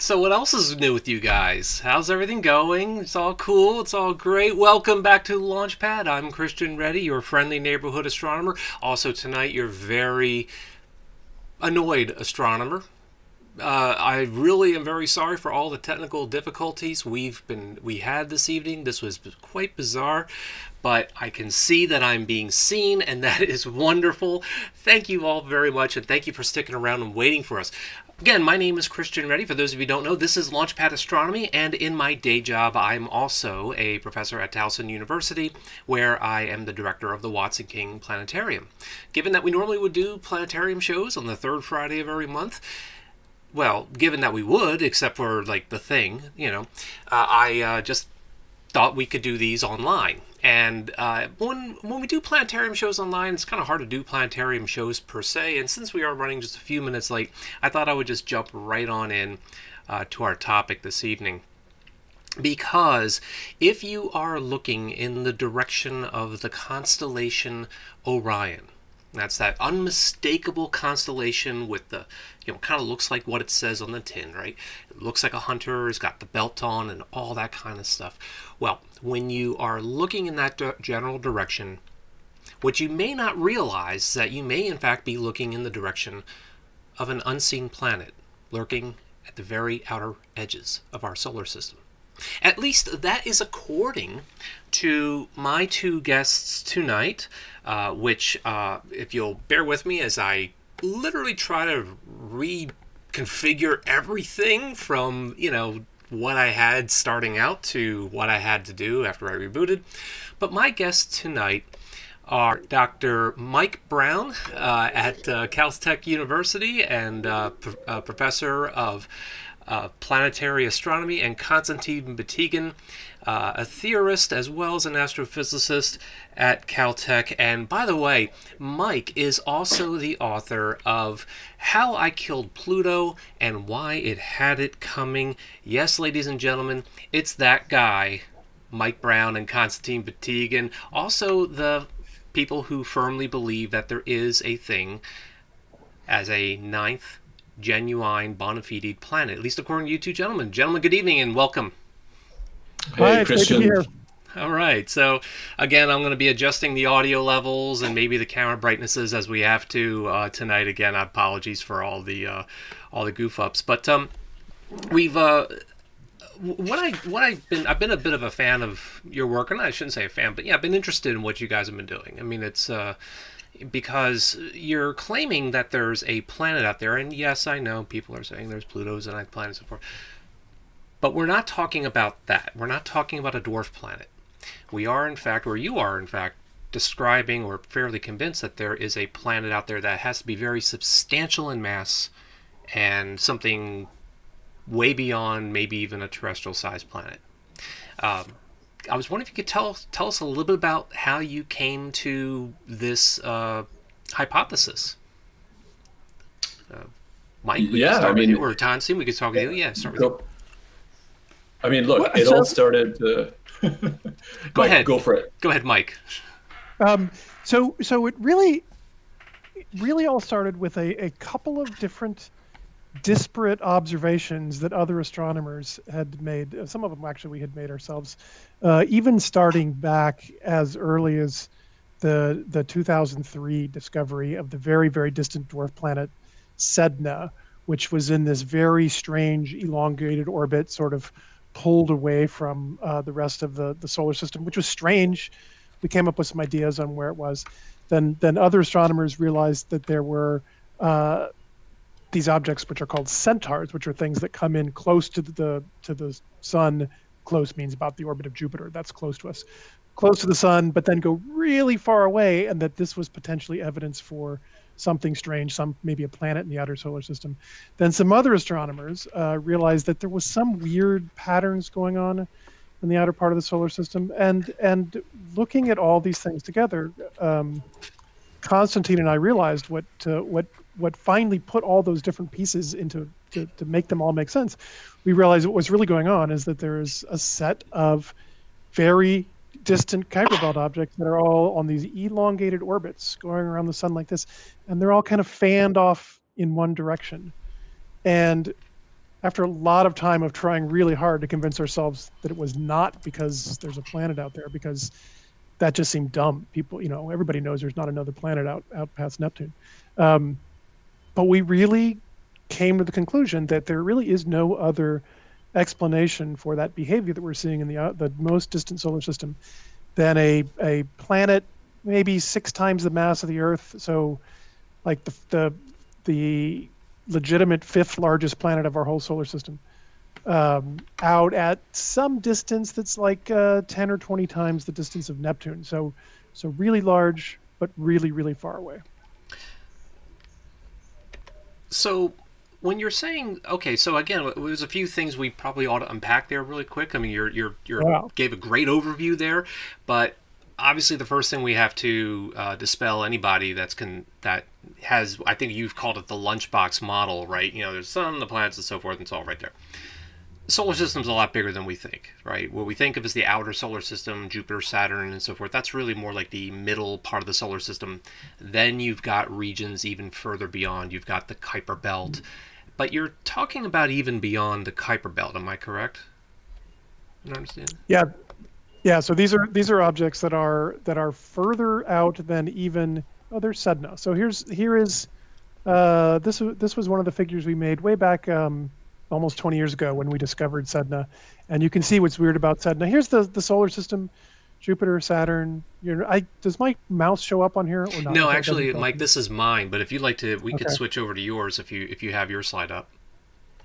So, what else is new with you guys? How's everything going? It's all cool. It's all great. Welcome back to Launchpad. I'm Christian Ready, your friendly neighborhood astronomer. Also, tonight, your very annoyed astronomer. Uh, I really am very sorry for all the technical difficulties we've been we had this evening. This was quite bizarre, but I can see that I'm being seen, and that is wonderful. Thank you all very much, and thank you for sticking around and waiting for us. Again, my name is Christian Ready. For those of you don't know, this is Launchpad Astronomy, and in my day job, I'm also a professor at Towson University, where I am the director of the Watson King Planetarium. Given that we normally would do planetarium shows on the third Friday of every month, well, given that we would, except for like the thing, you know, uh, I uh, just thought we could do these online. And uh, when when we do planetarium shows online, it's kind of hard to do planetarium shows per se. And since we are running just a few minutes late, I thought I would just jump right on in uh, to our topic this evening. Because if you are looking in the direction of the constellation Orion, that's that unmistakable constellation with the, you know, kind of looks like what it says on the tin, right? It looks like a hunter, has got the belt on, and all that kind of stuff. Well, when you are looking in that general direction, what you may not realize is that you may, in fact, be looking in the direction of an unseen planet lurking at the very outer edges of our solar system. At least that is according to my two guests tonight, uh, which, uh, if you'll bear with me as I literally try to reconfigure everything from, you know, what I had starting out to what I had to do after I rebooted. But my guests tonight are Dr. Mike Brown uh, at uh, Caltech University and uh, pr- uh, professor of uh, planetary astronomy, and Konstantin Batygin, uh, a theorist as well as an astrophysicist at Caltech. And by the way, Mike is also the author of How I Killed Pluto and Why It Had It Coming. Yes, ladies and gentlemen, it's that guy, Mike Brown and Konstantin Batygin. Also, the people who firmly believe that there is a thing as a ninth genuine bona fide planet, at least according to you two gentlemen. Gentlemen, good evening and welcome. Hey, Hi, Christian. All right. So again, I'm going to be adjusting the audio levels and maybe the camera brightnesses as we have to uh, tonight. Again, apologies for all the uh, all the goof ups, but um, we've uh, what I what I've been I've been a bit of a fan of your work, and I shouldn't say a fan, but yeah, I've been interested in what you guys have been doing. I mean, it's uh, because you're claiming that there's a planet out there, and yes, I know people are saying there's Pluto's and ninth planet and so forth. But we're not talking about that. We're not talking about a dwarf planet. We are, in fact, or you are, in fact, describing or fairly convinced that there is a planet out there that has to be very substantial in mass and something way beyond maybe even a terrestrial sized planet. Um, I was wondering if you could tell tell us a little bit about how you came to this uh, hypothesis. Uh, Mike, yeah, I mean, or Tansi, we could talk with you. Yeah, start with you. I mean, look, well, it so, all started. go Mike, ahead. Go for it. Go ahead, Mike. Um, so, so it really, really all started with a, a couple of different disparate observations that other astronomers had made. Some of them actually we had made ourselves, uh, even starting back as early as the the 2003 discovery of the very very distant dwarf planet Sedna, which was in this very strange elongated orbit, sort of pulled away from uh, the rest of the the solar system, which was strange. We came up with some ideas on where it was. Then then other astronomers realized that there were uh, these objects which are called centaurs, which are things that come in close to the to the sun. Close means about the orbit of Jupiter. That's close to us, close to the sun, but then go really far away, and that this was potentially evidence for something strange, some maybe a planet in the outer solar system. Then some other astronomers uh, realized that there was some weird patterns going on in the outer part of the solar system, and and looking at all these things together, um, Konstantin and I realized what uh, what what finally put all those different pieces into to, to make them all make sense, we realized what was really going on is that there is a set of very distant Kuiper belt objects that are all on these elongated orbits going around the sun like this, and they're all kind of fanned off in one direction. And after a lot of time of trying really hard to convince ourselves that it was not because there's a planet out there, because that just seemed dumb. People, you know, everybody knows there's not another planet out out past Neptune. Um, but we really came to the conclusion that there really is no other explanation for that behavior that we're seeing in the uh, the most distant solar system than a a planet maybe six times the mass of the Earth. So, like the the the legitimate fifth largest planet of our whole solar system, um, out at some distance that's like uh, 10 or 20 times the distance of Neptune. So, so really large, but really, really far away. So, when you're saying okay, so again, there's a few things we probably ought to unpack there really quick. I mean, you're you're you wow. gave a great overview there, but obviously the first thing we have to uh, dispel anybody that's can that has I think you've called it the lunchbox model, right? You know, there's sun, the planets, and so forth, and it's all right there. Solar system's a lot bigger than we think, right? What we think of as the outer solar system, Jupiter, Saturn, and so forth, that's really more like the middle part of the solar system. Then you've got regions even further beyond. You've got the Kuiper Belt. But you're talking about even beyond the Kuiper Belt, am I correct? You understand? Yeah, yeah, so these are these are objects that are that are further out than even oh there's Sedna. So here's here is uh, this this was one of the figures we made way back um, almost 20 years ago when we discovered Sedna, and you can see what's weird about Sedna. Here's the the solar system, Jupiter, Saturn. You I does my mouse show up on here or not? No, actually, Mike, this is mine. But if you'd like to, we okay. could switch over to yours if you if you have your slide up.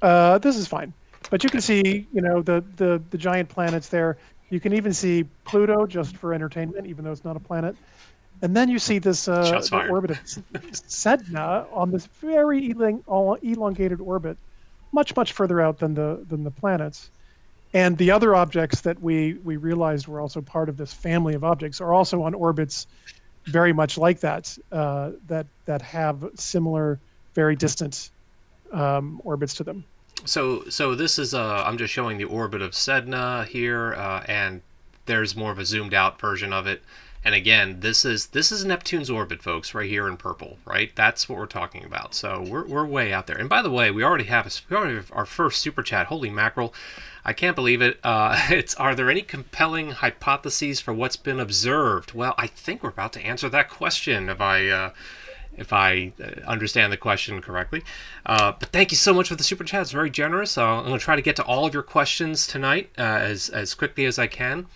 Uh, this is fine. But you can see, you know, the, the, the giant planets there. You can even see Pluto just for entertainment, even though it's not a planet. And then you see this uh, orbit of Sedna on this very elong elongated orbit, much much further out than the than the planets. And the other objects that we we realized were also part of this family of objects are also on orbits very much like that uh, that that have similar, very distant um, orbits to them. So, so this is uh, I'm just showing the orbit of Sedna here, uh, and there's more of a zoomed out version of it. And again, this is this is Neptune's orbit, folks, right here in purple, right? That's what we're talking about. So we're, we're way out there. And by the way, we already have a, we already have our first super chat. Holy mackerel! I can't believe it. Uh, it's are there any compelling hypotheses for what's been observed? Well, I think we're about to answer that question. If I uh, if I uh, understand the question correctly. Uh, but thank you so much for the super chat. It's very generous. Uh, I'm going to try to get to all of your questions tonight uh, as, as quickly as I can.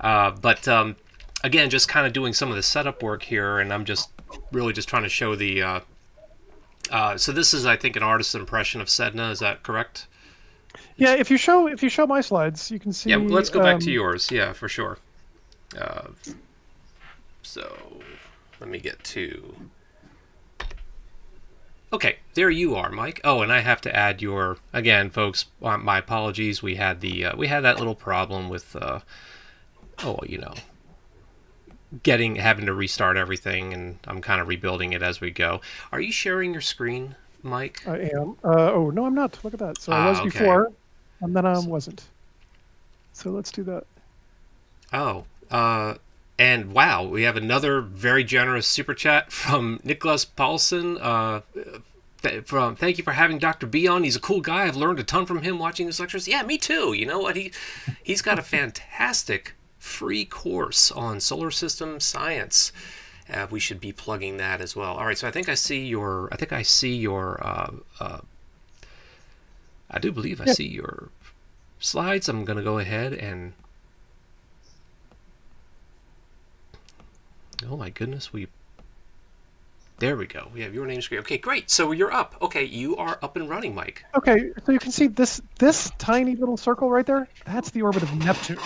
Uh, but um, again, just kind of doing some of the setup work here, and I'm just really just trying to show the. Uh, so this is, I think, an artist's impression of Sedna. Is that correct? Yeah. If you show if you show my slides, you can see. Yeah. Let's go back to um, yours. Yeah, for sure. so let me get to. Okay, there you are, Mike. Oh, and I have to add your again, folks. Uh, my apologies. We had the uh, we had that little problem with, uh, oh, you know, getting having to restart everything, and I'm kind of rebuilding it as we go. Are you sharing your screen, Mike? I am. Uh, oh no, I'm not. Look at that. So I was ah, okay. before, and then I wasn't. So let's do that. Oh, uh, and wow, we have another very generous super chat from Nicholas Paulson. Uh, th- from thank you for having Dr. B on. He's a cool guy. I've learned a ton from him watching his lectures. Yeah, me too. You know what? He he's got a fantastic free course on solar system science. Uh, we should be plugging that as well. All right, so I think I see your. I think I see your. Uh, uh, I do believe I see your slides. I'm going to go ahead and Oh my goodness, we. There we go. We have your name screen. Okay, great. So you're up. Okay, you are up and running, Mike. Okay, so you can see this this tiny little circle right there. That's the orbit of Neptune.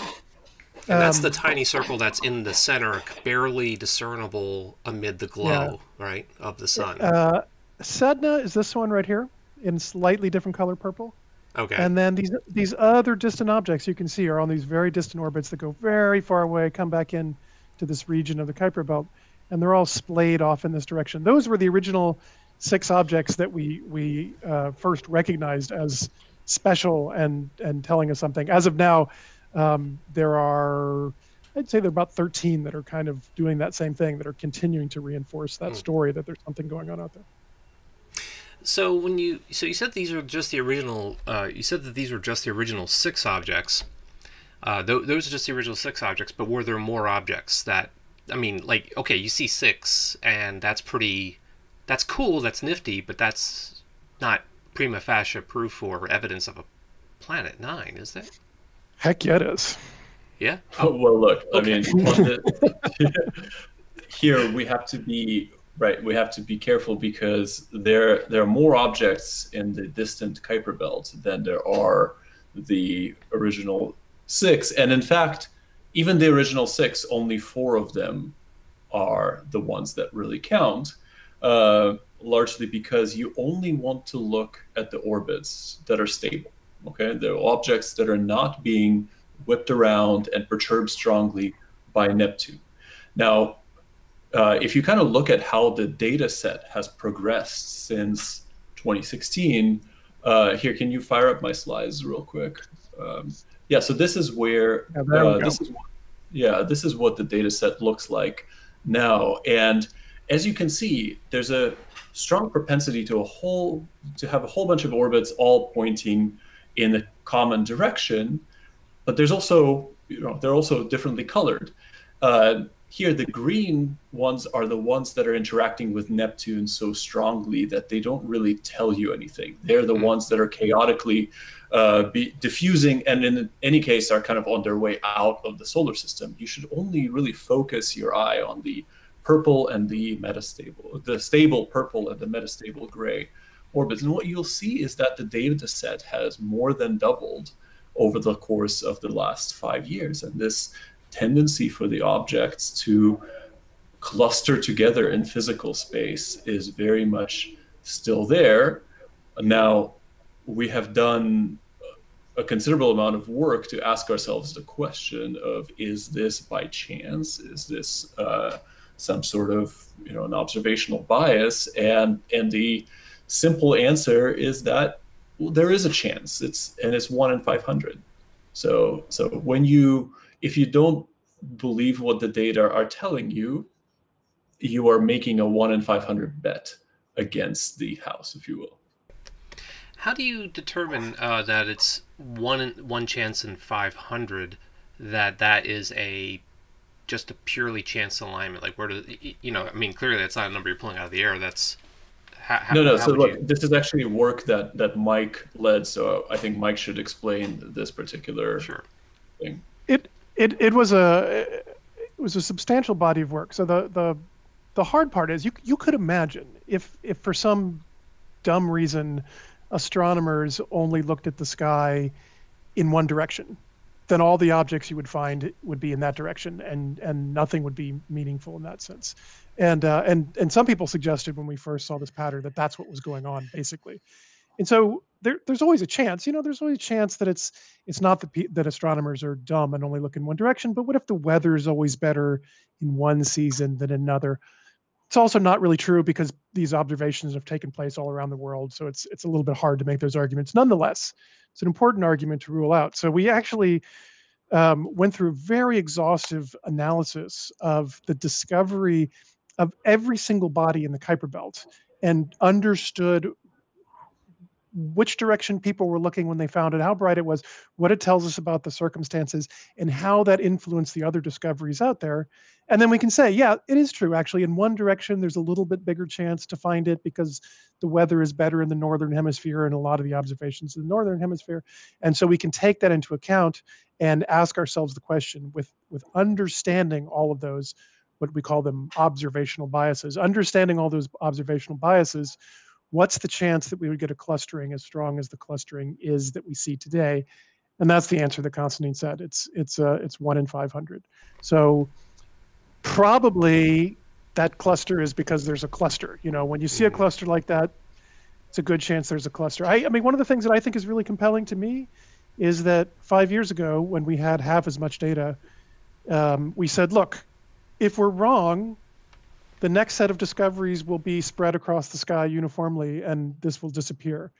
And that's the um, tiny circle that's in the center, barely discernible amid the glow, yeah. right, of the sun. Uh, Sedna is this one right here, in slightly different color purple. Okay. And then these these other distant objects you can see are on these very distant orbits that go very far away, come back in to this region of the Kuiper Belt, and they're all splayed off in this direction. Those were the original six objects that we we uh, first recognized as special and and telling us something. As of now, um, there are I'd say there are about 13 that are kind of doing that same thing that are continuing to reinforce that mm. story that there's something going on out there. So when you so you said these are just the original. Uh, you said that these were just the original six objects. Uh, th- those are just the original six objects, but were there more objects that? I mean, like okay, you see six, and that's pretty. That's cool. That's nifty, but that's not prima facie proof or evidence of a planet nine, is that? Heck yeah, it is. Yeah. Oh. well, look. Okay. I mean, the, here we have to be right. We have to be careful because there there are more objects in the distant Kuiper belt than there are the original six, and in fact, even the original six, only four of them are the ones that really count. Uh, largely because you only want to look at the orbits that are stable. Okay, the objects that are not being whipped around and perturbed strongly by Neptune. Now, uh, if you kind of look at how the data set has progressed since 2016, uh, here, can you fire up my slides real quick? Um, yeah, so this is where yeah, uh, this is yeah, this is what the data set looks like now. And as you can see, there's a strong propensity to a whole to have a whole bunch of orbits all pointing in a common direction, but there's also you know they're also differently colored. Uh, here, the green ones are the ones that are interacting with Neptune so strongly that they don't really tell you anything. They're the mm-hmm. ones that are chaotically uh, be diffusing and in any case are kind of on their way out of the solar system. You should only really focus your eye on the purple and the metastable, the stable purple and the metastable gray orbits. And what you'll see is that the data set has more than doubled over the course of the last five years. And this tendency for the objects to cluster together in physical space is very much still there. Now, we have done a considerable amount of work to ask ourselves the question of is this by chance? Is this uh, some sort of you know an observational bias? And and the simple answer is that well, there is a chance. It's and it's one in five hundred. So so when you if you don't believe what the data are telling you, you are making a one in five hundred bet against the house, if you will. How do you determine uh, that it's one one chance in five hundred that that is a just a purely chance alignment? Like where do you know? I mean, clearly that's not a number you're pulling out of the air. That's how, no, no. So look, you... this is actually work that that Mike led. So I think Mike should explain this particular sure. thing. It it it was a it was a substantial body of work. So the the the hard part is you you could imagine if if for some dumb reason astronomers only looked at the sky in one direction then all the objects you would find would be in that direction, and and nothing would be meaningful in that sense. And uh, and and some people suggested when we first saw this pattern that that's what was going on basically. And so there, there's always a chance, you know, there's always a chance that it's it's not that that astronomers are dumb and only look in one direction, but what if the weather is always better in one season than another? It's also not really true because these observations have taken place all around the world, so it's it's a little bit hard to make those arguments. Nonetheless, it's an important argument to rule out. So we actually um, went through very exhaustive analysis of the discovery of every single body in the Kuiper Belt and understood which direction people were looking when they found it, how bright it was, what it tells us about the circumstances, and how that influenced the other discoveries out there. And then we can say, yeah, it is true. Actually, in one direction, there's a little bit bigger chance to find it because the weather is better in the northern hemisphere and a lot of the observations in the northern hemisphere. And so we can take that into account and ask ourselves the question with with understanding all of those what we call them observational biases understanding all those observational biases what's the chance that we would get a clustering as strong as the clustering is that we see today? And that's the answer that Konstantin said. It's it's uh, it's one in 500. So probably that cluster is because there's a cluster. You know, when you see a mm-hmm. cluster like that, it's a good chance there's a cluster. I, I mean, one of the things that I think is really compelling to me is that five years ago, when we had half as much data, um, we said, look, if we're wrong, the next set of discoveries will be spread across the sky uniformly and this will disappear.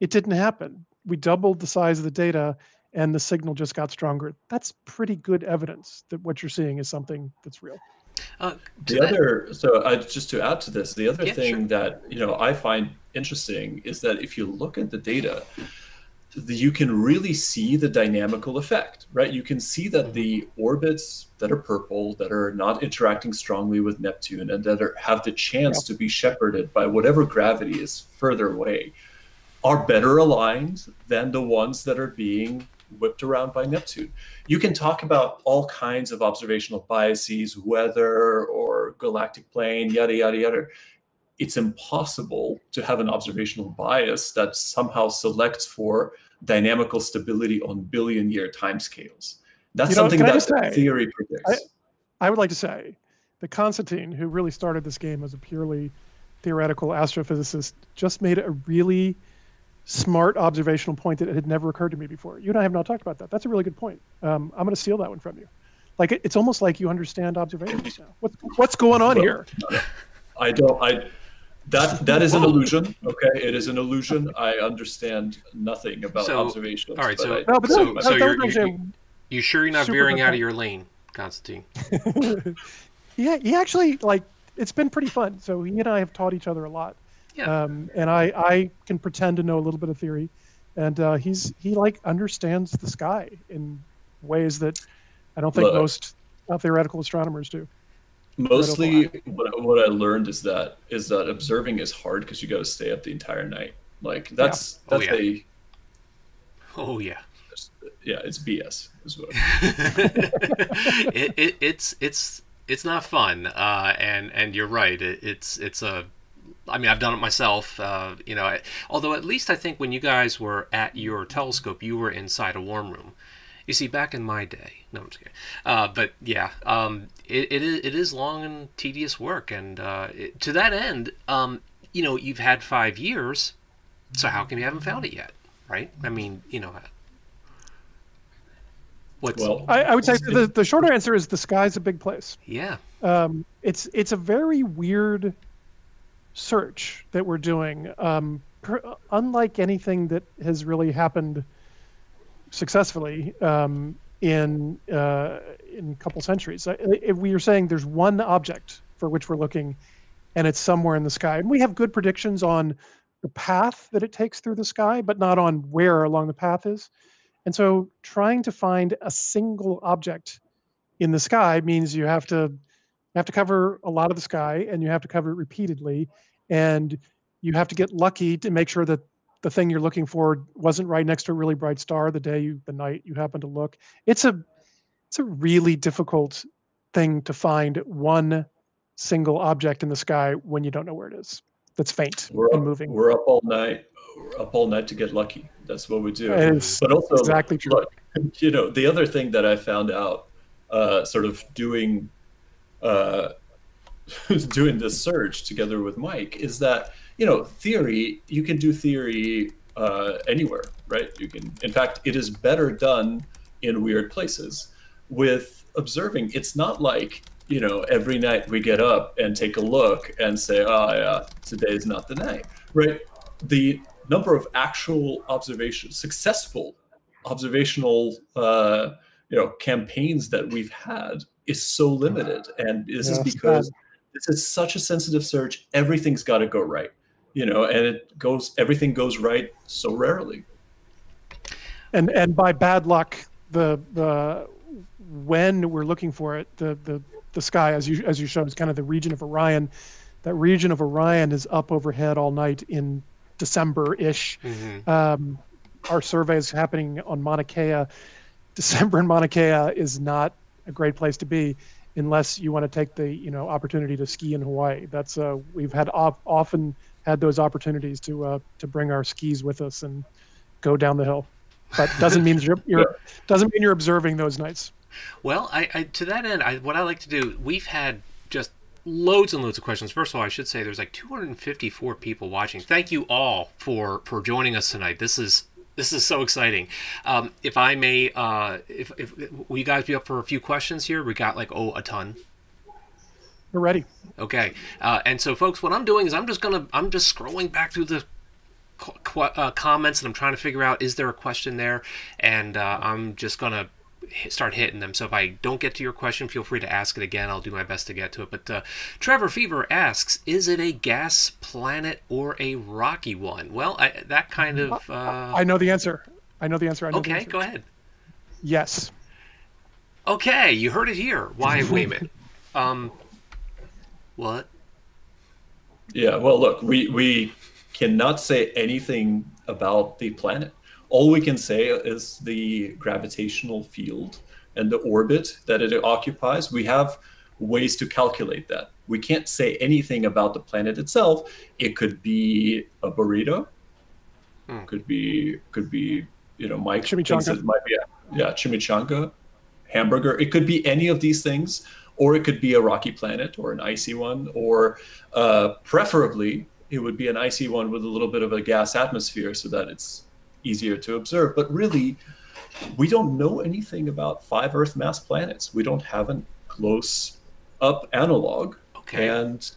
It didn't happen. We doubled the size of the data and the signal just got stronger. That's pretty good evidence that what you're seeing is something that's real. Uh, The to that- other, so I, just to add to this, the other Yeah, thing sure. that you know I find interesting is that if you look at the data, the, you can really see the dynamical effect, right? You can see that mm-hmm. the orbits that are purple, that are not interacting strongly with Neptune, and that are, have the chance to be shepherded by whatever gravity is further away, are better aligned than the ones that are being whipped around by Neptune. You can talk about all kinds of observational biases, weather or galactic plane, yada, yada, yada. It's impossible to have an observational bias that somehow selects for dynamical stability on billion year timescales. That's You know, something I that say, theory predicts. I would like to say that Konstantin, who really started this game as a purely theoretical astrophysicist, just made a really smart observational point that had never occurred to me before. You and I have not talked about that. That's a really good point. Um, I'm going to steal that one from you. Like it, it's almost like you understand observations now. What, what's going on Well, here? I don't. I that that is an illusion. Okay, it is an illusion. I understand nothing about So, observations. all right, but so- I- No, but So- that, so that, you're- you- actually you sure you're not veering good out of your lane, Konstantin? yeah, he actually like it's been pretty fun. So he and I have taught each other a lot. Yeah. Um, and I I can pretend to know a little bit of theory, and uh, he's he like understands the sky in ways that I don't think Look. most uh, theoretical astronomers do. Mostly what, what I learned is that is that observing is hard because you got to stay up the entire night. Like that's Oh, that's yeah. a Oh yeah. yeah, it's BS. Is what it, it, it's it's it's not fun, uh, and and you're right. It, it's it's a. I mean, I've done it myself. Uh, you know, I, although at least I think when you guys were at your telescope, you were inside a warm room. You see, back in my day, no, I'm just kidding. Uh, but yeah, um, it, it is it is long and tedious work, and uh, it, to that end, um, you know, you've had five years, so how come you haven't found it yet? Right? I mean, you know, what's well. I, I would say the, the shorter answer is the sky's a big place. yeah. um, it's it's a very weird search that we're doing. Um, per, unlike anything that has really happened successfully um, in uh, in a couple centuries. Uh, If we are saying there's one object for which we're looking, and it's somewhere in the sky, and we have good predictions on the path that it takes through the sky, but not on where along the path is. And so, trying to find a single object in the sky means you have to you have to cover a lot of the sky and you have to cover it repeatedly and you have to get lucky to make sure that the thing you're looking for wasn't right next to a really bright star the day you the night you happen to look it's a it's a really difficult thing to find one single object in the sky when you don't know where it is that's faint We're and up, moving we're up all night. We're up all night to get lucky. That's what we do. It is but also, exactly true. look, you know, the other thing that I found out, uh, sort of doing, uh, doing this search together with Mike, is that you know, theory. You can do theory uh, anywhere, right? You can. In fact, it is better done in weird places. With observing, it's not like you know every night we get up and take a look and say, "Oh yeah, today is not the night," right? The number of actual observations, successful observational, uh, you know, campaigns that we've had is so limited, and this is because this is such a sensitive search. Everything's got to go right, you know, and it goes. Everything goes right so rarely. and and by bad luck the the when we're looking for it the the the sky as you as you showed is kind of the region of orion that region of orion is up overhead all night in december ish hmm um, our survey is happening on Mauna Kea. December in Mauna Kea is not a great place to be unless you want to take the you know opportunity to ski in Hawaii. That's uh, we've had op- often had those opportunities to uh, to bring our skis with us and go down the hill. But doesn't mean you're, you're doesn't mean you're observing those nights. Well, I, I to that end, I, what I like to do, we've had just loads and loads of questions. First of all, I should say there's like 254 people watching. Thank you all for for joining us tonight. This is this is so exciting. Um, if I may, uh, if, if will you guys be up for a few questions here? We got like oh a ton. We're ready. Okay, uh, and so folks, what I'm doing is I'm just gonna I'm just scrolling back through the qu- uh, comments and I'm trying to figure out is there a question there, and uh, I'm just gonna start hitting them. So if I don't get to your question, feel free to ask it again. I'll do my best to get to it. But uh, Trevor Fever asks, is it a gas planet or a rocky one? Well, I, that kind of. Uh... I know the answer. I know the answer. I know okay, answer. go ahead. Yes. Okay, you heard it here. Why? Wait a minute. Um, what? Yeah. Well, look, we we cannot say anything about the planet all we can say is the gravitational field and the orbit that it occupies. We have ways to calculate that. We can't say anything about the planet itself. It could be a burrito. Hmm. Could be could be you know Mike thinks it might be a, yeah chimichanga, hamburger. It could be any of these things, or it could be a rocky planet or an icy one, or uh, preferably it would be an icy one with a little bit of a gas atmosphere so that it's easier to observe. But really, we don't know anything about five Earth mass planets. We don't have a close up analog. Okay. And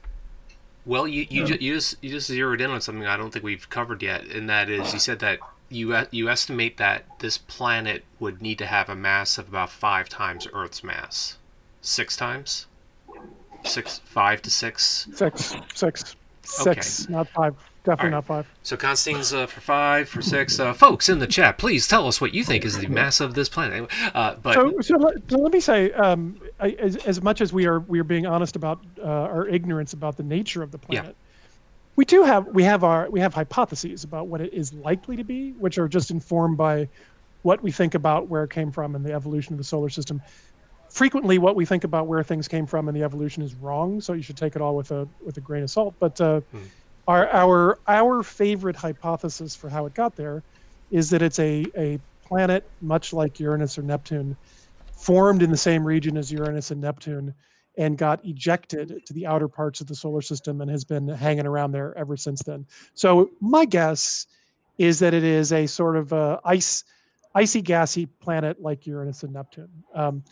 well, you you, ju- you just you just zeroed in on something I don't think we've covered yet, and that is you said that you you estimate that this planet would need to have a mass of about five times Earth's mass, six times, six five to six. Six six six, okay. not five. Definitely right. not five. So Konstantin's uh, for five, for six. Uh, folks in the chat, please tell us what you think is the mass of this planet. Uh, but so, so let, so, let, me say, um, I, as, as, much as we are we are being honest about uh, our ignorance about the nature of the planet, yeah. we do have we have our we have hypotheses about what it is likely to be, which are just informed by what we think about where it came from and the evolution of the solar system. Frequently, what we think about where things came from and the evolution is wrong, so you should take it all with a with a grain of salt. But uh, hmm our our our favorite hypothesis for how it got there is that it's a a planet much like Uranus or Neptune, formed in the same region as Uranus and Neptune, and got ejected to the outer parts of the solar system and has been hanging around there ever since then. So my guess is that it is a sort of a ice, icy, gassy planet like Uranus and Neptune. Um,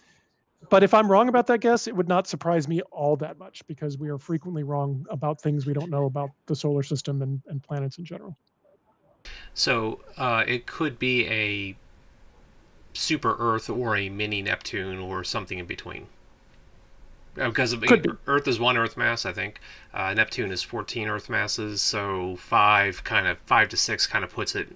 but if I'm wrong about that guess, it would not surprise me all that much because we are frequently wrong about things we don't know about the solar system and, and planets in general. So uh, it could be a super Earth or a mini Neptune or something in between. Uh, because be. Earth is one Earth mass, I think. Uh, Neptune is 14 Earth masses, so five kind of five to six kind of puts it.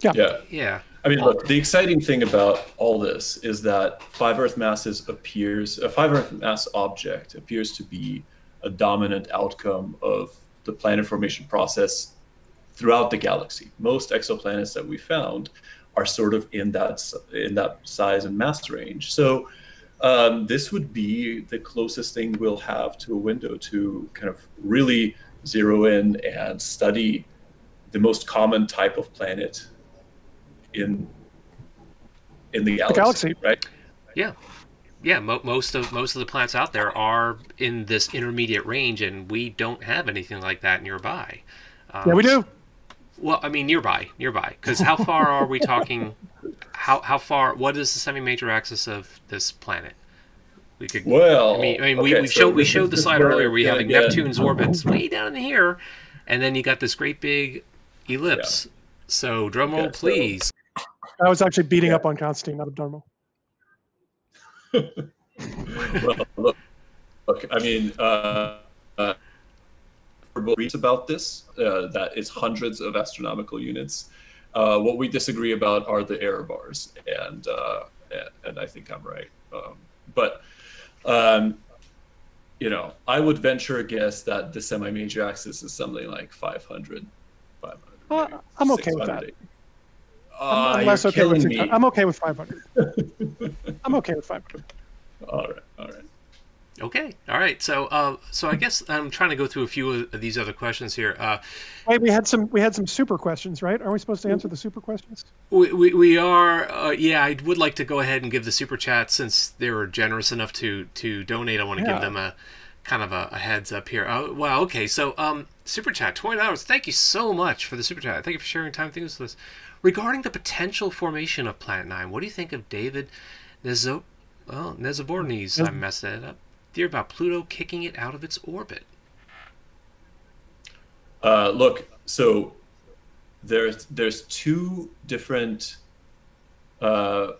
Yeah. Yeah. Yeah. I mean, look, the exciting thing about all this is that five Earth masses appears, a five Earth mass object appears to be a dominant outcome of the planet formation process throughout the galaxy. Most exoplanets that we found are sort of in that in that size and mass range. So um, this would be the closest thing we'll have to a window to kind of really zero in and study the most common type of planet in in the galaxy, the galaxy. right? Yeah, yeah. Mo- most of most of the planets out there are in this intermediate range, and we don't have anything like that nearby. Um, yeah, we do. Well, I mean nearby, nearby. Because how far are we talking? How how far? What is the semi-major axis of this planet? We could. Well, I mean, I mean okay, we, we so showed we showed the slide earlier. We have like Neptune's orbits way down here, and then you got this great big ellipse. Yeah. So drum roll, okay, please. So I was actually beating yeah. up on Konstantin, not Abdurmo. well, look, look, I mean, uh, uh, reads about this, uh, that it's hundreds of astronomical units. Uh, what we disagree about are the error bars, and uh, and I think I'm right. Um, but um, you know, I would venture a guess that the semi-major axis is something like 500. 500 uh, I'm okay with that. I'm, I'm less okay with. Me. I'm okay with 500. I'm okay with 500. All right. All right. Okay. All right. So, uh, so I guess I'm trying to go through a few of these other questions here. Uh, Wait, we had some we had some super questions, right? Are we supposed to answer the super questions? We we, we are. Uh, yeah, I would like to go ahead and give the super chat since they were generous enough to to donate. I want to yeah. give them a kind of a, a heads up here. Oh, well, okay. So, um, super chat, twenty dollars. Thank you so much for the super chat. Thank you for sharing time. Thanks for this. Regarding the potential formation of Planet Nine, what do you think of David Nezo? Well, Nezabornes, I messed that up. Theory about Pluto kicking it out of its orbit. Uh, look, so there's there's two different uh,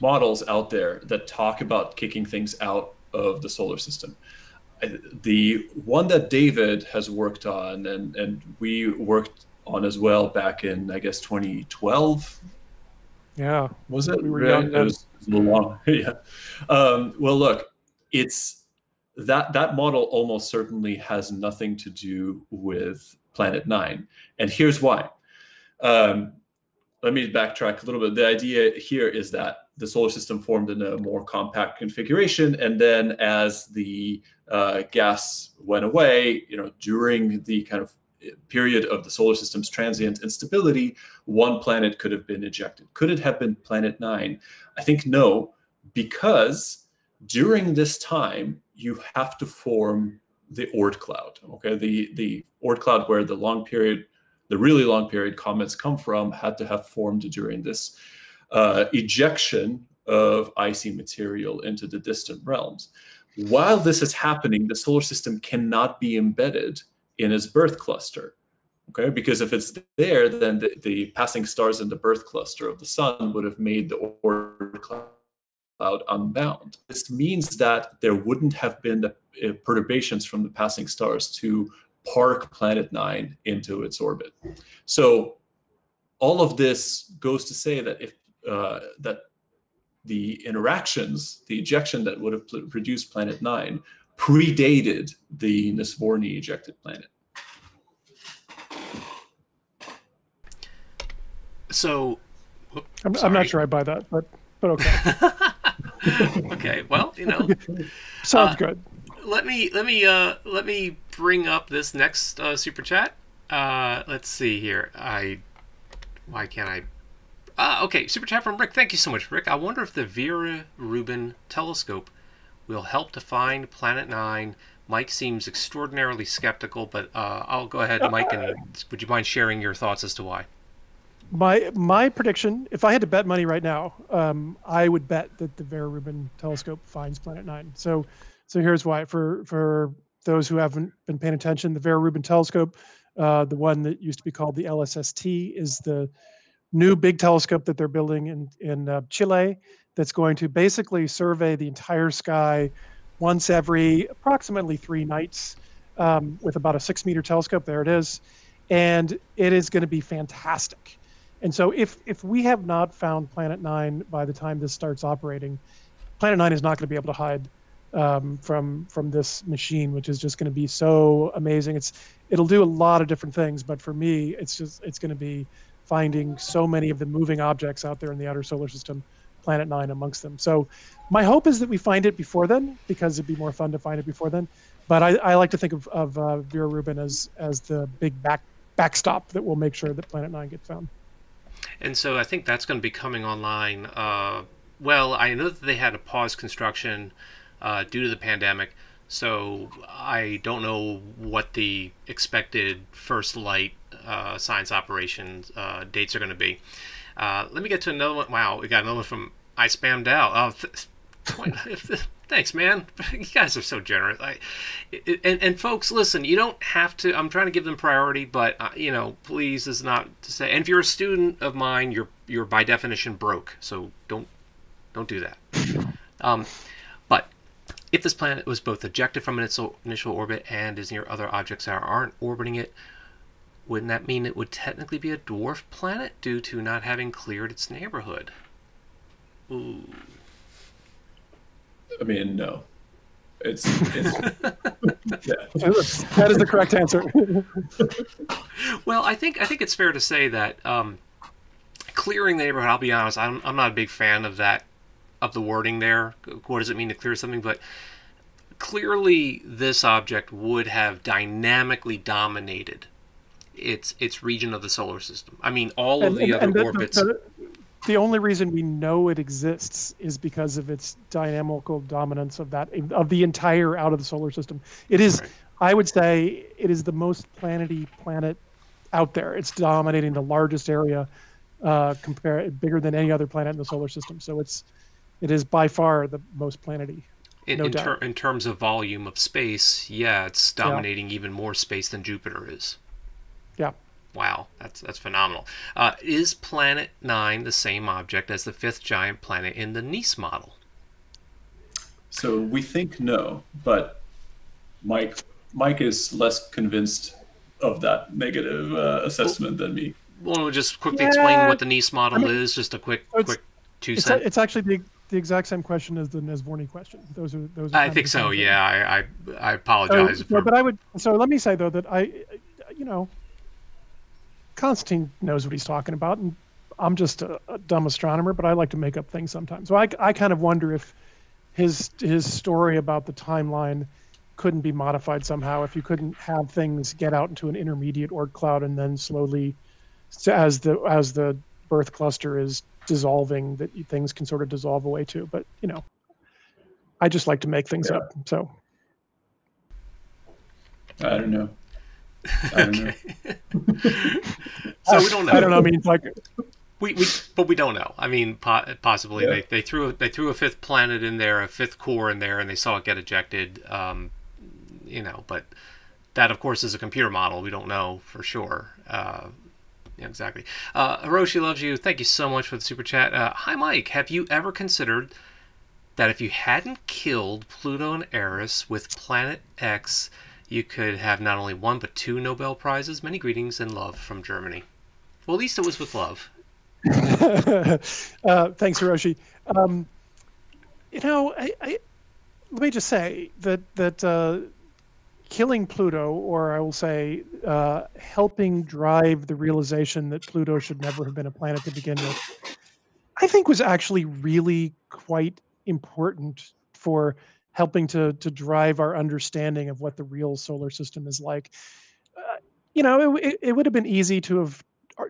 models out there that talk about kicking things out of the solar system. The one that David has worked on, and, and we worked on as well back in, I guess, 2012. Yeah. Was it? We were young It was, it was a little long. yeah. Um, well, look, it's that that model almost certainly has nothing to do with Planet Nine, and here's why. Um, let me backtrack a little bit. The idea here is that the solar system formed in a more compact configuration, and then as the uh, gas went away, you know, during the kind of period of the solar system's transient instability, one planet could have been ejected. Could it have been Planet Nine? I think no, because during this time you have to form the Oort cloud. Okay, the the Oort cloud where the long period the really long period comets come from had to have formed during this uh, ejection of icy material into the distant realms. While this is happening, the solar system cannot be embedded in its birth cluster. Okay, because if it's there, then the, the passing stars in the birth cluster of the sun would have made the Oort cloud unbound. This means that there wouldn't have been the uh, perturbations from the passing stars to park Planet Nine into its orbit. So all of this goes to say that if uh, that the interactions, the ejection that would have produced Planet Nine, predated the Nesvorny ejected planet. So, I'm, I'm, not sure I buy that, but but okay. okay, well, you know, sounds uh, good let me let me uh let me bring up this next uh, super chat. Uh, let's see here. I why can't I? Ah, okay. Super chat from Rick. Thank you so much, Rick. I wonder if the Vera Rubin telescope will help to find Planet Nine. Mike seems extraordinarily skeptical, but uh, I'll go ahead, Mike, and would you mind sharing your thoughts as to why? My my prediction, if I had to bet money right now, um, I would bet that the Vera Rubin telescope finds Planet Nine. So so here's why. For for those who haven't been paying attention, the Vera Rubin telescope, uh, the one that used to be called the LSST, is the new big telescope that they're building in in uh, Chile. That's going to basically survey the entire sky once every approximately three nights um, with about a six meter telescope. There it is, and it is going to be fantastic. And so if if we have not found Planet Nine by the time this starts operating, Planet Nine is not going to be able to hide um, from from this machine, which is just going to be so amazing. It's it'll do a lot of different things, but for me, it's just it's going to be finding so many of the moving objects out there in the outer solar system, Planet Nine amongst them. So my hope is that we find it before then, because it'd be more fun to find it before then. But I, I like to think of, of uh, Vera Rubin as as the big back backstop that will make sure that Planet Nine gets found. And so I think that's going to be coming online. Uh, well, I know that they had to pause construction uh, due to the pandemic. So I don't know what the expected first light uh, science operations uh, dates are going to be. Uh, let me get to another one. Wow, we got another one from I spammed out. Oh, th- thanks, man. You guys are so generous. I, and and folks, listen. You don't have to. I'm trying to give them priority, but uh, you know, please is not to say. And if you're a student of mine, you're you're by definition broke. So don't don't do that. Um, but if this planet was both ejected from its initial orbit and is near other objects that aren't orbiting it, wouldn't that mean it would technically be a dwarf planet due to not having cleared its neighborhood? Ooh. I mean, no. It's, it's yeah. that is the correct answer. well, I think I think it's fair to say that um, clearing the neighborhood. I'll be honest, I'm I'm not a big fan of that of the wording there. What does it mean to clear something? But clearly, this object would have dynamically dominated its its region of the solar system. I mean, all of the and, other and the, orbits. The, the, only reason we know it exists is because of its dynamical dominance of that of the entire out of the solar system. It is, right. I would say, it is the most planety planet out there. It's dominating the largest area, uh, compare bigger than any other planet in the solar system. So it's it is by far the most planety. In, no in, ter- in terms of volume of space, yeah, it's dominating yeah. even more space than Jupiter is. Yeah. Wow, that's that's phenomenal. Uh, is Planet Nine the same object as the fifth giant planet in the Nice model? So we think no, but Mike Mike is less convinced of that negative uh, assessment than me. Want to just quickly Yeah. explain what the Nice model I mean, is? Just a quick so quick two It's, cent. it's actually the, the exact same question as the Nesvorny question. Those are those. Are I think so. same thing. Yeah, I I, I apologize so- for. but I would. So let me say though that I, you know, Konstantin knows what he's talking about, and I'm just a, a dumb astronomer, but I like to make up things sometimes. So I, I kind of wonder if his his story about the timeline couldn't be modified somehow. If you couldn't have things get out into an intermediate Oort cloud and then slowly, as the as the birth cluster is dissolving, that things can sort of dissolve away too. But you know, I just like to make things Yeah. up. So. I don't know. I don't know. so we don't know. I don't know. I mean, like, We, we but we don't know. I mean, po- possibly Yeah. they, they threw a, they threw a fifth planet in there, a fifth core in there, and they saw it get ejected. Um, you know, but that of course is a computer model. We don't know for sure. Uh, yeah, exactly. Uh, Hiroshi loves you. Thank you so much for the super chat. Uh, hi, Mike. Have you ever considered that if you hadn't killed Pluto and Eris with Planet X, you could have not only one but two Nobel prizes? Many greetings and love from Germany. Well, at least it was with love. uh, thanks, Hiroshi. Um, you know, I, I, let me just say that that uh, killing Pluto, or I will say, uh, helping drive the realization that Pluto should never have been a planet to begin with, I think was actually really quite important for helping to to drive our understanding of what the real solar system is like. Uh, you know, it, it, would have been easy to have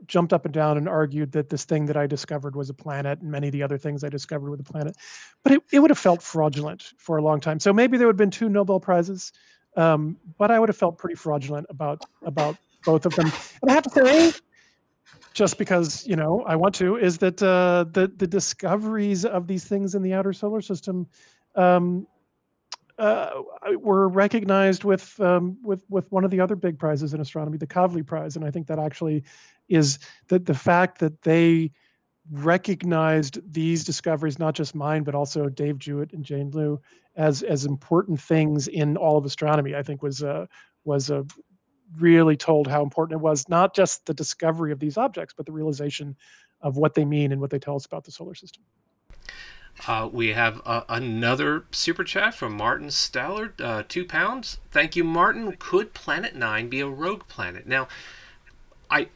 jumped up and down and argued that this thing that I discovered was a planet and many of the other things I discovered were the planet. But it, it would have felt fraudulent for a long time. So maybe there would have been two Nobel Prizes, um, but I would have felt pretty fraudulent about about both of them. And I have to say, just because you know I want to, is that uh, the the discoveries of these things in the outer solar system. Um, uh, were recognized with um, with with one of the other big prizes in astronomy, the Kavli Prize, and I think that actually is that the fact that they recognized these discoveries, not just mine, but also Dave Jewitt and Jane Luu, as as important things in all of astronomy. I think was uh, was a really told how important it was, not just the discovery of these objects, but the realization of what they mean and what they tell us about the solar system. Uh, we have uh, another super chat from Martin Stallard, uh, two pounds. Thank you, Martin. Could Planet Nine be a rogue planet? Now, I,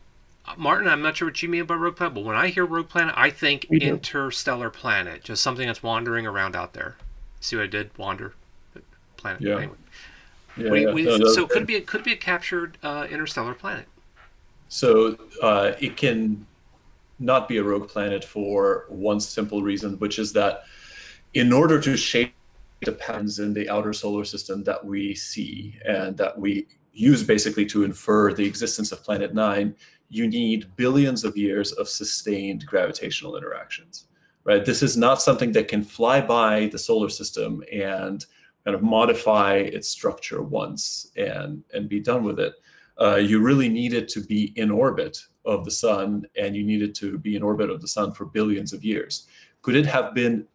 Martin, I'm not sure what you mean by rogue planet, but when I hear rogue planet, I think interstellar planet, just something that's wandering around out there. See what I did? Wander, planet. Yeah. Anyway. Yeah, you- yeah. do No, you- no, so could it be could be a captured uh, interstellar planet? So uh, it can not be a rogue planet for one simple reason, which is that in order to shape the patterns in the outer solar system that we see and that we use basically to infer the existence of Planet Nine, you need billions of years of sustained gravitational interactions. Right? This is not something that can fly by the solar system and kind of modify its structure once and and be done with it uh, you really need it to be in orbit of the sun and you needed to be in orbit of the sun for billions of years. Could it have been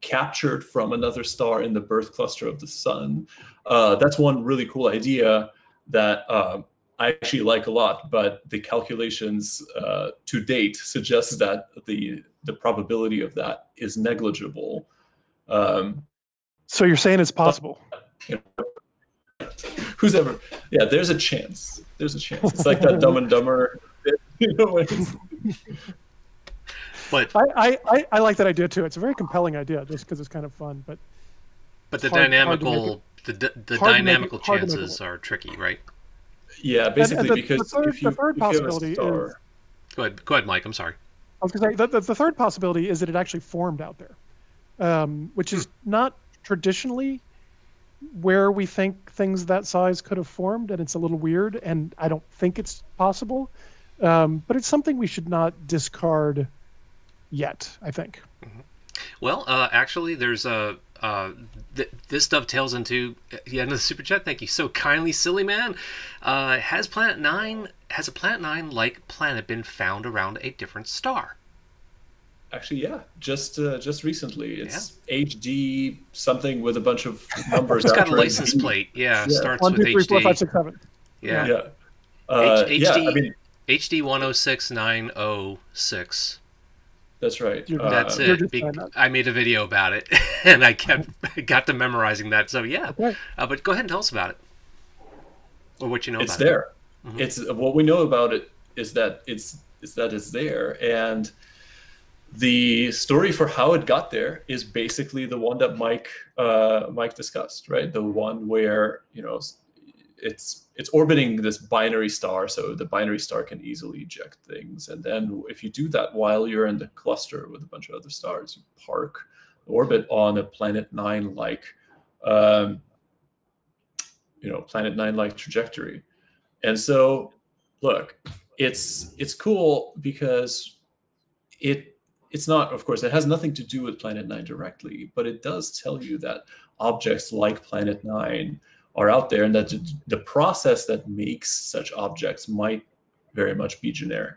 captured from another star in the birth cluster of the sun? Uh, that's one really cool idea that uh, I actually like a lot, but the calculations uh, to date suggest that the the probability of that is negligible. Um, So you're saying it's possible? you know, who's ever yeah there's a chance there's a chance it's like that dumb and dumber you know, when But I, I, I, I like that idea too. It's a very compelling idea just because it's kind of fun. But but the hard- hard to make dynamical the the, the hard to make it- dynamical hard to make it chances are tricky, right? yeah basically the- the because third- if you, the third if you possibility star- is- Go ahead, go ahead, Mike. I'm sorry. I was going to say the, the, the third possibility is that it actually formed out there, um, which is not traditionally where we think things that size could have formed, and it's a little weird. And I don't think it's possible, um, but it's something we should not discard yet. I think. Well, uh, actually, there's a. Uh, th- this dovetails into the end of the super chat. Thank you so kindly, silly man. Uh, has Planet Nine has a Planet Nine like planet been found around a different star? Actually, yeah, just uh, just recently. It's yeah. HD something with a bunch of numbers. it's got a license plate. Yeah, yeah. starts One, with two, three, HD. Four, five, six, seven. Yeah. Yeah. Uh, H- yeah, HD I mean, HD one oh six nine oh six. that's right. You're- Uh, That's you're it. Be- I made a video about it, and I kept got to memorizing that. So yeah, Okay. uh, but go ahead and tell us about it, or what you know it's about there. Mhm. It's what we know about it is that it's is that it's there, and the story for how it got there is basically the one that Mike uh, Mike discussed, right? The one where you know it's it's orbiting this binary star, so the binary star can easily eject things, and then if you do that while you're in the cluster with a bunch of other stars, you park orbit on a Planet Nine like. Um, you know, Planet Nine like trajectory, and so look, it's it's cool because it it's not of course it has nothing to do with planet 9 directly but it does tell you that objects like planet 9 are out there and that the- process that makes such objects might very much be generic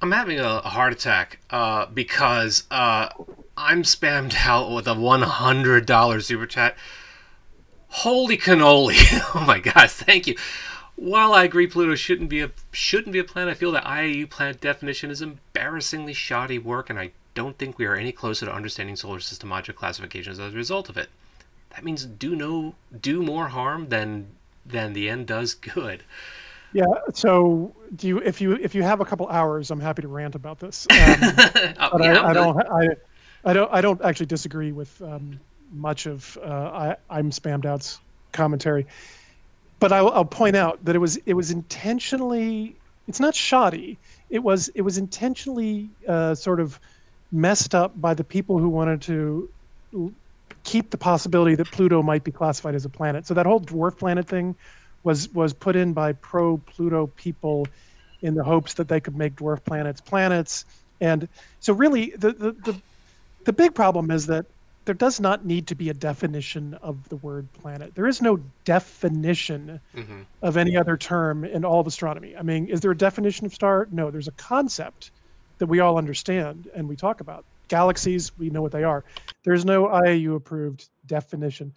I'm having a, a heart attack uh, because uh, I'm spammed out with a $100 super chat. Holy cannoli! oh my gosh, thank you. While I agree Pluto shouldn't be a shouldn't be a planet, I feel that IAU planet definition is embarrassingly shoddy work, and I don't think we are any closer to understanding solar system object classifications as a result of it. That means do no do more harm than than the end does good. Yeah. So, do you if you if you have a couple hours, I'm happy to rant about this. Um, Oh, but yeah, I, I don't I, I don't I don't actually disagree with um, much of uh, I, I'm spammed out's commentary. But I'll, I'll point out that it was it was intentionally it's not shoddy. It was it was intentionally uh, sort of messed up by the people who wanted to keep the possibility that Pluto might be classified as a planet. So that whole dwarf planet thing was was put in by pro Pluto people in the hopes that they could make dwarf planets planets. And so really the, the, the, the big problem is that there does not need to be a definition of the word planet. There is no definition Mhm. of any other term in all of astronomy. I mean, is there a definition of star? No, there's a concept that we all understand and we talk about. Galaxies, we know what they are. There's no IAU approved definition.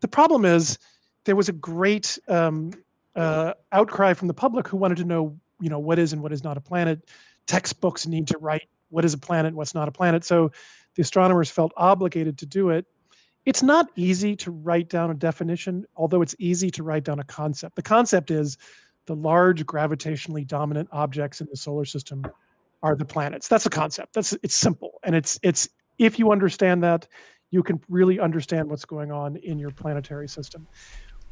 The problem is there was a great um, uh, outcry from the public who wanted to know, you know, what is and what is not a planet. Textbooks need to write what is a planet, what's not a planet. So the astronomers felt obligated to do it. It's not easy to write down a definition, although it's easy to write down a concept. The concept is the large gravitationally dominant objects in the solar system are the planets. That's a concept. That's it's simple, and it's it's if you understand that, you can really understand what's going on in your planetary system.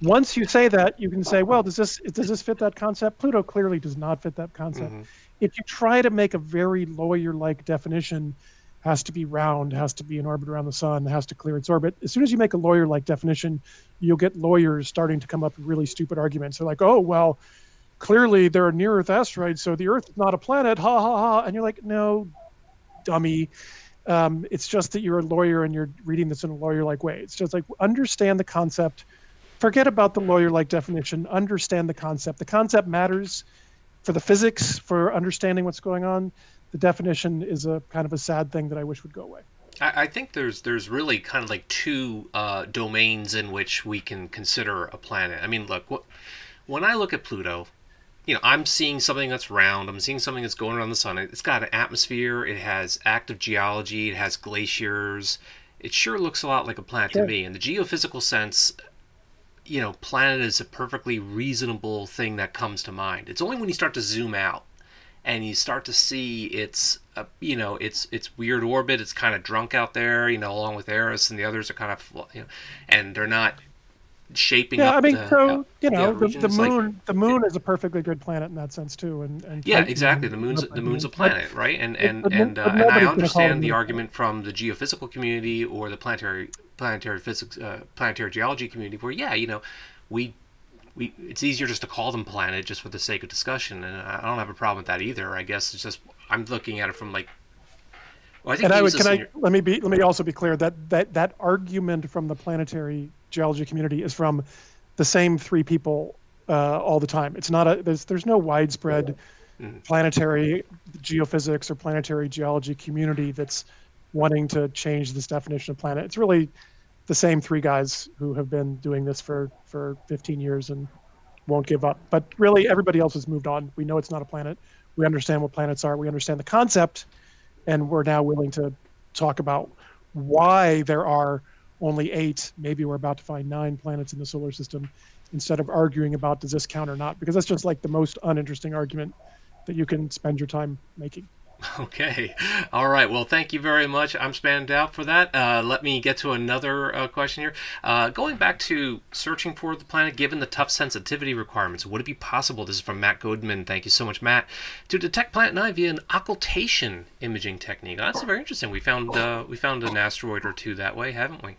Once you say that, you can say, well, does this does this fit that concept? Pluto clearly does not fit that concept. Mhm. If you try to make a very lawyer-like definition, has to be round, has to be in orbit around the sun, has to clear its orbit. As soon as you make a lawyer-like definition, you'll get lawyers starting to come up with really stupid arguments. They're like, oh well, clearly there are near-Earth asteroids, so the Earth is not a planet. Ha ha ha! And you're like, no, dummy. Um, it's just that you're a lawyer and you're reading this in a lawyer-like way. It's just like understand the concept. Forget about the lawyer-like definition. Understand the concept. The concept matters for the physics, for understanding what's going on. The definition is a kind of a sad thing that I wish would go away. I, think there's there's really kind of like two uh, domains in which we can consider a planet. I mean, look, wh- when I look at Pluto, you know, I'm seeing something that's round. I'm seeing something that's going around the sun. It's got an atmosphere. It has active geology. It has glaciers. It sure looks a lot like a planet Sure. to me. In the geophysical sense, you know, planet is a perfectly reasonable thing that comes to mind. It's only when you start to zoom out and you start to see its, uh, you know, its its weird orbit. It's kind of drunk out there, you know, along with Eris and the others are kind of, you know, and they're not shaping Yeah, up. I mean, the- so you know, the, the is like- moon, the moon is a perfectly good planet in that sense too, and, and Yeah, exactly. The moon's the moon's a planet, right? And and and, uh, and I nobody's gonna call it a understand the argument from the geophysical community or the planetary planetary physics uh, planetary geology community, where yeah, you know, we we it's easier just to call them planet just for the sake of discussion, and I don't have a problem with that either. I guess it's just I'm looking at it from like. Well, I think And I would, can I let me be let me also be clear that that that argument from the planetary geology community is from the same three people uh, all the time. It's not a there's there's no widespread Mm. planetary geophysics or planetary geology community that's wanting to change this definition of planet. It's really the same three guys who have been doing this for for 15 years and won't give up. But really, everybody else has moved on. We know it's not a planet. We understand what planets are. We understand the concept, and we're now willing to talk about why there are only eight. Maybe we're about to find nine planets in the solar system, instead of arguing about does this count or not, because that's just like the most uninteresting argument that you can spend your time making. Okay. All right. Well, thank you very much. I'm spanned out for that. Uh, let me get to another uh, question here. Uh, going back to searching for the planet, given the tough sensitivity requirements, would it be possible? This is from Matt Goodman. Thank you so much, Matt. To detect Planet Nine via an occultation imaging technique. That's very interesting. We found uh, we found an asteroid or two that way, haven't we?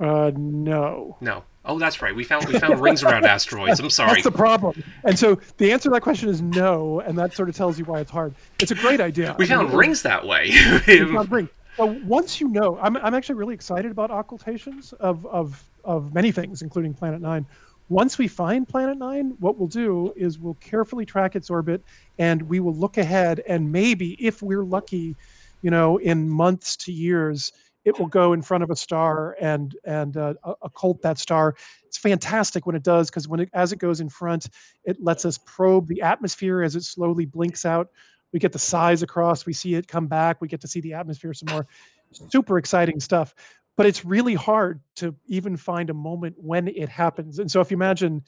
Uh, no. No. Oh, that's right. We found we found rings around asteroids. I'm sorry. That's the problem. And so the answer to that question is no, and that sort of tells you why it's hard. It's a great idea. We I mean, found rings that way. we found rings. Once you know, I'm, I'm actually really excited about occultations of, of, of many things, including Planet Nine. Once we find Planet Nine, what we'll do is we'll carefully track its orbit, and we will look ahead, and maybe if we're lucky, you know, in months to years, it will go in front of a star and and uh, occult that star. It's fantastic when it does because when it, as it goes in front, it lets us probe the atmosphere as it slowly blinks out. We get the size across. We see it come back. We get to see the atmosphere some more. Super exciting stuff. But it's really hard to even find a moment when it happens. And so if you imagine,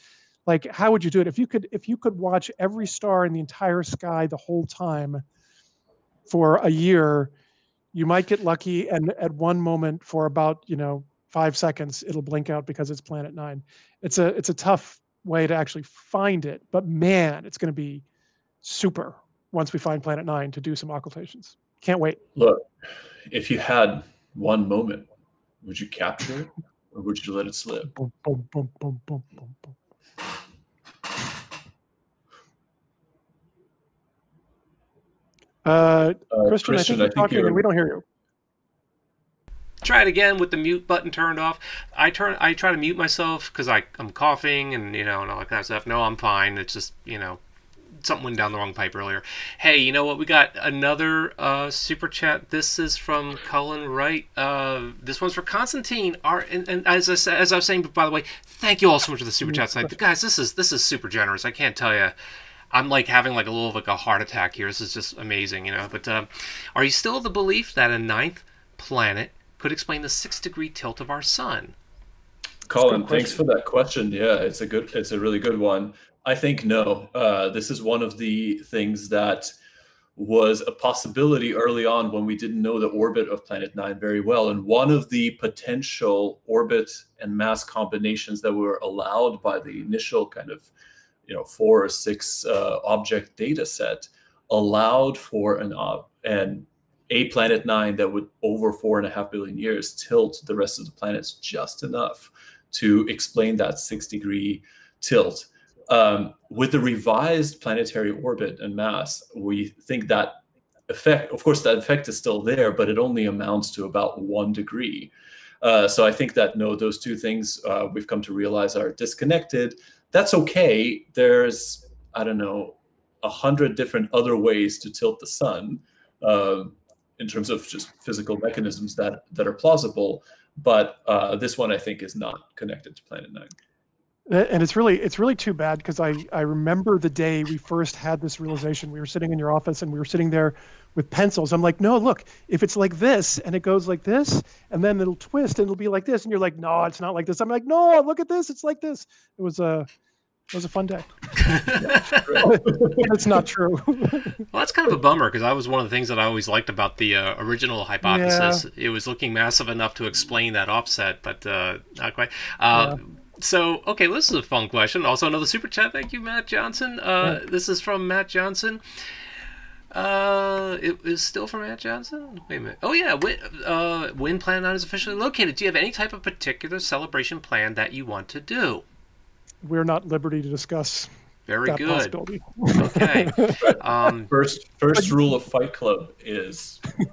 like, how would you do it if you could if you could watch every star in the entire sky the whole time for a year? You might get lucky and at one moment for about you know five seconds it'll blink out because it's planet nine. It's a it's a tough way to actually find it but man it's going to be super once we find planet nine to do some occultations. Can't wait. Look if you had one moment would you capture it or would you let it slip? Boom, boom, boom, boom, boom, boom, boom. Uh, uh, Christian, Christian, I think you're I talking you're... we don't hear you. Try it again with the mute button turned off. I turn, I try to mute myself because I'm coughing and you know and all that kind of stuff. No, I'm fine. It's just you know something went down the wrong pipe earlier. Hey, you know what? We got another uh, super chat. This is from Cullen Wright. Uh, this one's for Konstantin. Our and, and as I said, as I was saying, by the way, thank you all so much for the super chats. Like, guys, this is this is super generous. I can't tell you I'm like having like a little like a heart attack here. This is just amazing, you know. But um, are you still of the belief that a ninth planet could explain the six degree tilt of our sun? Colin, thanks for that question. Yeah, it's a good, it's a really good one. I think no. Uh, this is one of the things that was a possibility early on when we didn't know the orbit of Planet Nine very well, and one of the potential orbit and mass combinations that were allowed by the initial kind of you know four or six uh, object data set allowed for an uh, an a planet nine that would over four and a half billion years tilt the rest of the planets just enough to explain that six degree tilt. Um, with the revised planetary orbit and mass, we think that effect, of course, that effect is still there, but it only amounts to about one degree. Uh, so I think that no, those two things uh, we've come to realize are disconnected that's okay. There's I don't know a hundred different other ways to tilt the sun uh, in terms of just physical mechanisms that that are plausible. But uh, this one I think is not connected to Planet Nine. And it's really it's really too bad because I I remember the day we first had this realization. We were sitting in your office and we were sitting there with pencils. I'm like, no, look, if it's like this and it goes like this, and then it'll twist and it'll be like this, and you're like, no, it's not like this. I'm like, no, look at this, it's like this. It was a it was a fun day. That's not true. well, that's kind of a bummer because that was one of the things that I always liked about the uh, original hypothesis. Yeah. It was looking massive enough to explain that offset, but uh, not quite. Uh, yeah. So, okay, well, this is a fun question. Also, another super chat. Thank you, Matt Johnson. Uh, yeah. This is from Matt Johnson. Uh, it is still from Matt Johnson. Wait a minute. Oh yeah, when, uh, when Planet Nine is officially located, do you have any type of particular celebration plan that you want to do? We're not liberty to discuss. Very good. Okay. Um, first, first rule of Fight Club is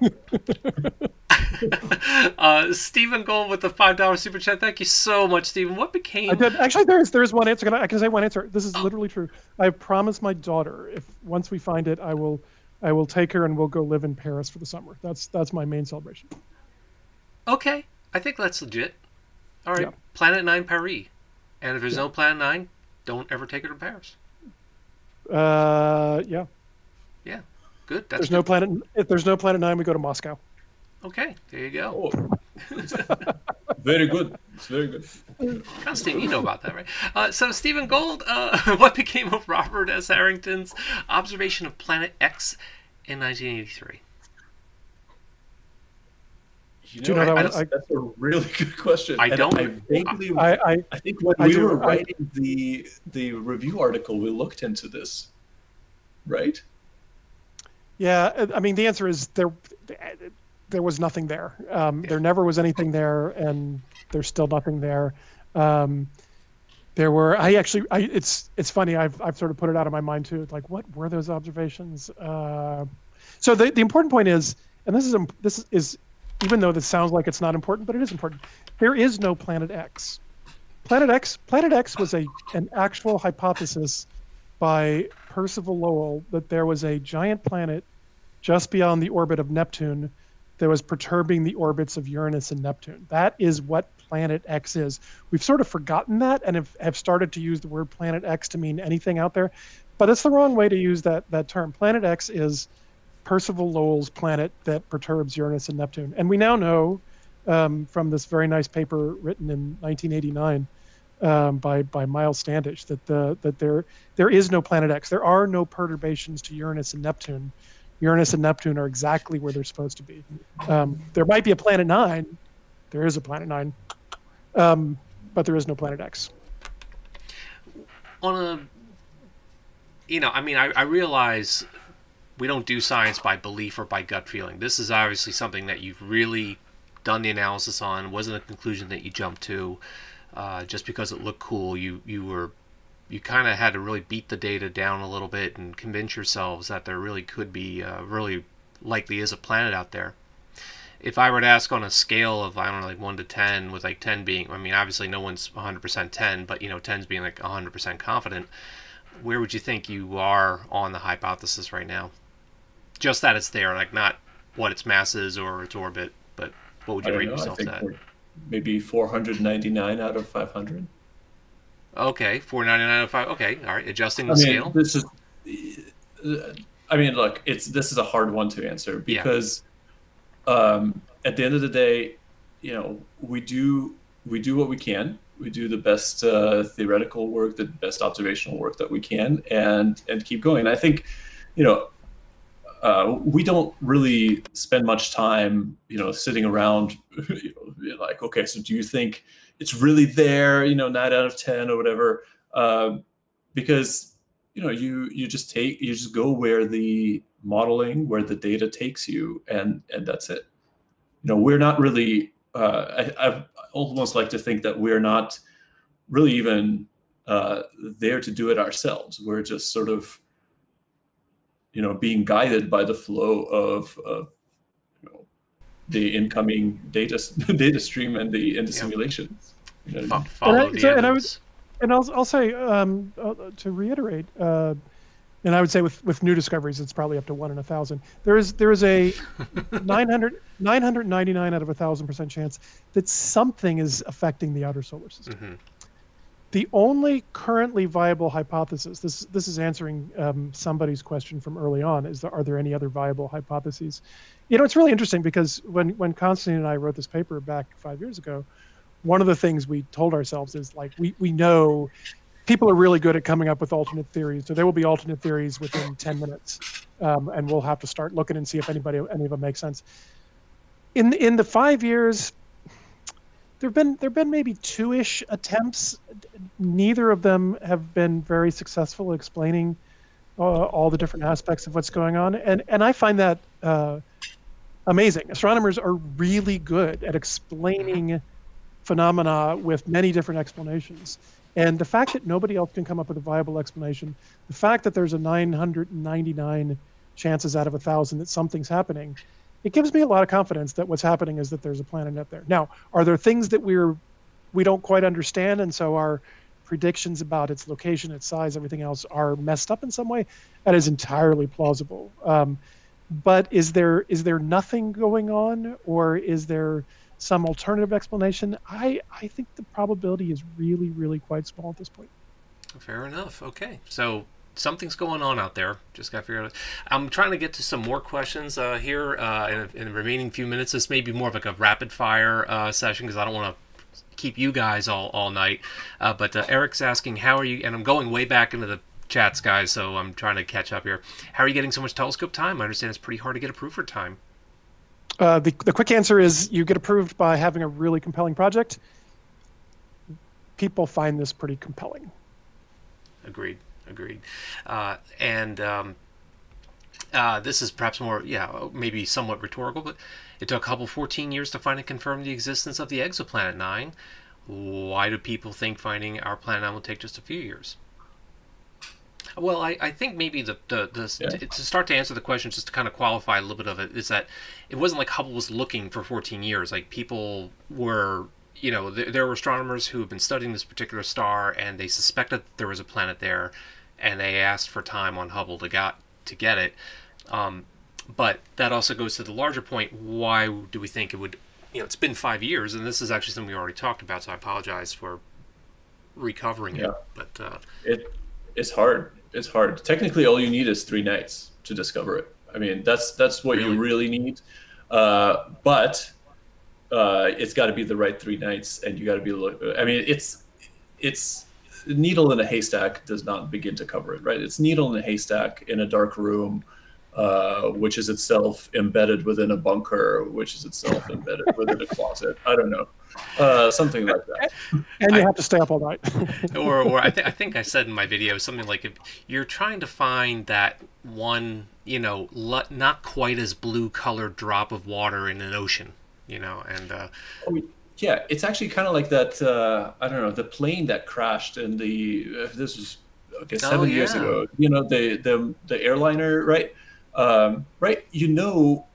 uh, Stephen Gold with the five dollar super chat. Thank you so much, Stephen. What became? I did actually. There is there is one answer. Can I, I can say one answer. This is Oh. literally true. I have promised my daughter if once we find it, I will, I will take her and we'll go live in Paris for the summer. That's that's my main celebration. Okay, I think that's legit. All right, Yeah. Planet Nine Paris, and if there's no Planet Nine, don't ever take it to Paris. Uh, yeah. Yeah, good. That's There's no planet. If there's no planet nine, we go to Moscow. Okay, there you go. Oh, very good. It's very good. Konstantin, you know about that, right? Uh, so, Stephen Gold, uh, what became of Robert S. Harrington's observation of Planet X in 1983? You Do you know I- that that's, one? that's a really good question. I And don't- I vaguely. I, I I think when I we do- were I- writing the the review article, we looked into this, right? yeah. I- I mean, the answer is there. There was nothing there. Um, there never was anything there, and there's still nothing there. Um, there were. I actually. I. It's. It's funny. I've. I've sort of put it out of my mind too. Like, what were those observations? Uh, so the the important point is, and this is this is, even though this sounds like it's not important, but it is important. There is no Planet X. Planet X. Planet X was a an actual hypothesis by Percival Lowell that there was a giant planet just beyond the orbit of Neptune that was perturbing the orbits of Uranus and Neptune. That is what Planet X is. We've sort of forgotten that and have, have started to use the word Planet X to mean anything out there, but it's the wrong way to use that that term. Planet X is Percival Lowell's planet that perturbs Uranus and Neptune, and we now know um, from this very nice paper written in 1989 um, by by Myles Standish that the that there there is no Planet X. There are no perturbations to Uranus and Neptune. Uranus and Neptune are exactly where they're supposed to be. Um, there might be a Planet Nine. There is a Planet Nine, um, but there is no Planet X. on a you know i mean I, I realize we don't do science by belief or by gut feeling. This is obviously something that you've really done the analysis on. Wasn't a conclusion that you jumped to. Uh, just because it looked cool you you were you kind of had to really beat the data down a little bit and convince yourselves that there really could be uh, really likely is a planet out there. If I were to ask on a scale of I don't know like one to ten, with like ten being I mean obviously no one's 100% ten, but you know 10's being like 100% confident, where would you think you are on the hypothesis right now? Just that it's there, like not what its mass is or its orbit, but what would you rate know. I yourself think at? maybe 499 out of 500. Okay, 499 out of five. Okay, all right, adjusting the I mean, scale. this is. I mean, look, it's this is a hard one to answer Yeah. because, um, at the end of the day, you know, we do we do what we can. We do the best uh, theoretical work, the best observational work that we can, and and keep going. I think, you know, uh, we don't really spend much time, you know, sitting around, you know, like, okay, so do you think it's really there? You know, nine out of ten or whatever, uh, because you know, you you just take you just go where the modeling, where the data takes you, and and that's it. You know, we're not really. Uh, I, I almost like to think that we're not really even uh, there to do it ourselves. We're just sort of you know being guided by the flow of, of you know, the incoming data data stream and the and the Yeah. simulations. You know, Fo- And I- the so- and I evidence. And I'll, I'll say um, uh, to reiterate, uh, and I would say with, with new discoveries, it's probably up to one in a thousand. There is there is a 900, 999 out of a thousand percent chance that something is affecting the outer solar system. Mhm. The only currently viable hypothesis this this is answering um, somebody's question from early on is there, are there any other viable hypotheses? You know, it's really interesting because when when Konstantin and I wrote this paper back five years ago, one of the things we told ourselves is like we we know people are really good at coming up with alternate theories, so there will be alternate theories within ten minutes, um, and we'll have to start looking and see if anybody any of them make sense. In in the five years, there've been there've been maybe two-ish attempts. Neither of them have been very successful explaining uh, all the different aspects of what's going on, and and I find that uh, amazing. Astronomers are really good at explaining phenomena with many different explanations. And the fact that nobody else can come up with a viable explanation, the fact that there's a 999 chances out of a thousand that something's happening, it gives me a lot of confidence that what's happening is that there's a planet up there. Now, are there things that we're we don't quite understand, and so our predictions about its location, its size, everything else are messed up in some way? That is entirely plausible. Um, but is there is there nothing going on, or is there some alternative explanation? I I think the probability is really really quite small at this point. Fair enough. Okay, so something's going on out there. Just got to figure out. I'm trying to get to some more questions uh, here uh, in, in, the remaining few minutes. This may be more of like a rapid fire uh, session because I don't want to keep you guys all all night. Uh, but uh, Eric's asking, how are you? And I'm going way back into the chats, guys. So I'm trying to catch up here. How are you getting so much telescope time? I understand it's pretty hard to get approved for time. Uh, the, the quick answer is you get approved by having a really compelling project. People find this pretty compelling. Agreed. Agreed. Uh, and um, uh, this is perhaps more, yeah, maybe somewhat rhetorical, but it took Hubble 14 years to find and confirm the existence of the exoplanet 9. Why do people think finding our planet 9 will take just a few years? Well, I, I think maybe the, the, the yeah. to, to, start to answer the question, just to kind of qualify a little bit of it, is that it wasn't like Hubble was looking for 14 years. Like people were, you know, th- there were astronomers who have been studying this particular star and they suspected there was a planet there, and they asked for time on Hubble to got to get it. Um, but that also goes to the larger point: why do we think it would? You know, it's been five years, and this is actually something we already talked about. So I apologize for recovering yeah. it. But uh, it it's hard it's hard. Technically, all you need is three nights to discover it. I mean, that's that's what really? you really need. Uh, but uh, it's got to be the right three nights, and you got to be. I mean, it's it's needle in a haystack does not begin to cover it, right? It's needle in a haystack in a dark room, uh, which is itself embedded within a bunker, which is itself embedded within a closet. I don't know uh, something like that. And you I, have to stay up all night. or, or I, th- I think I said in my video something like if you're trying to find that one, you know, l- not quite as blue colored drop of water in an ocean, you know, and. Uh, oh, yeah, it's actually kind of like that. Uh, I don't know the plane that crashed in the. Uh, this was okay seven oh, yeah. years ago. You know the the the airliner, right? Um, right. You know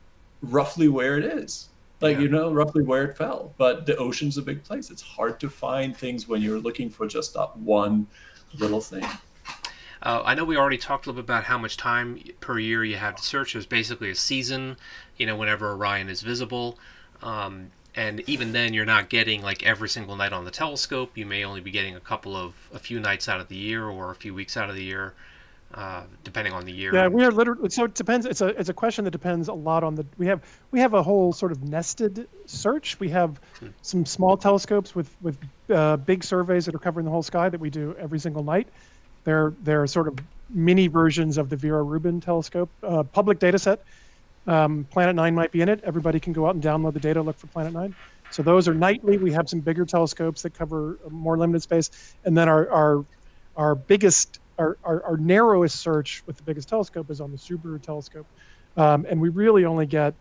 roughly where it is like yeah. you know roughly where it fell but the ocean's a big place it's hard to find things when you're looking for just that one little thing uh, I know we already talked a little bit about how much time per year you have to search. There's basically a season, you know, whenever Orion is visible. Um, and even then, you're not getting like every single night on the telescope. You may only be getting a couple of, a few nights out of the year or a few weeks out of the year. Uh, depending on the year. Yeah, we are literally. So it depends. It's a it's a question that depends a lot on the. We have we have a whole sort of nested search. We have hmm. some small telescopes with with uh, big surveys that are covering the whole sky that we do every single night. They're they're sort of mini versions of the Vera Rubin telescope. Uh, public data set. Um, Planet Nine might be in it. Everybody can go out and download the data, look for Planet Nine. So those are nightly. We have some bigger telescopes that cover more limited space, and then our our our biggest our, our, our, narrowest search with the biggest telescope is on the Subaru telescope, um, and we really only get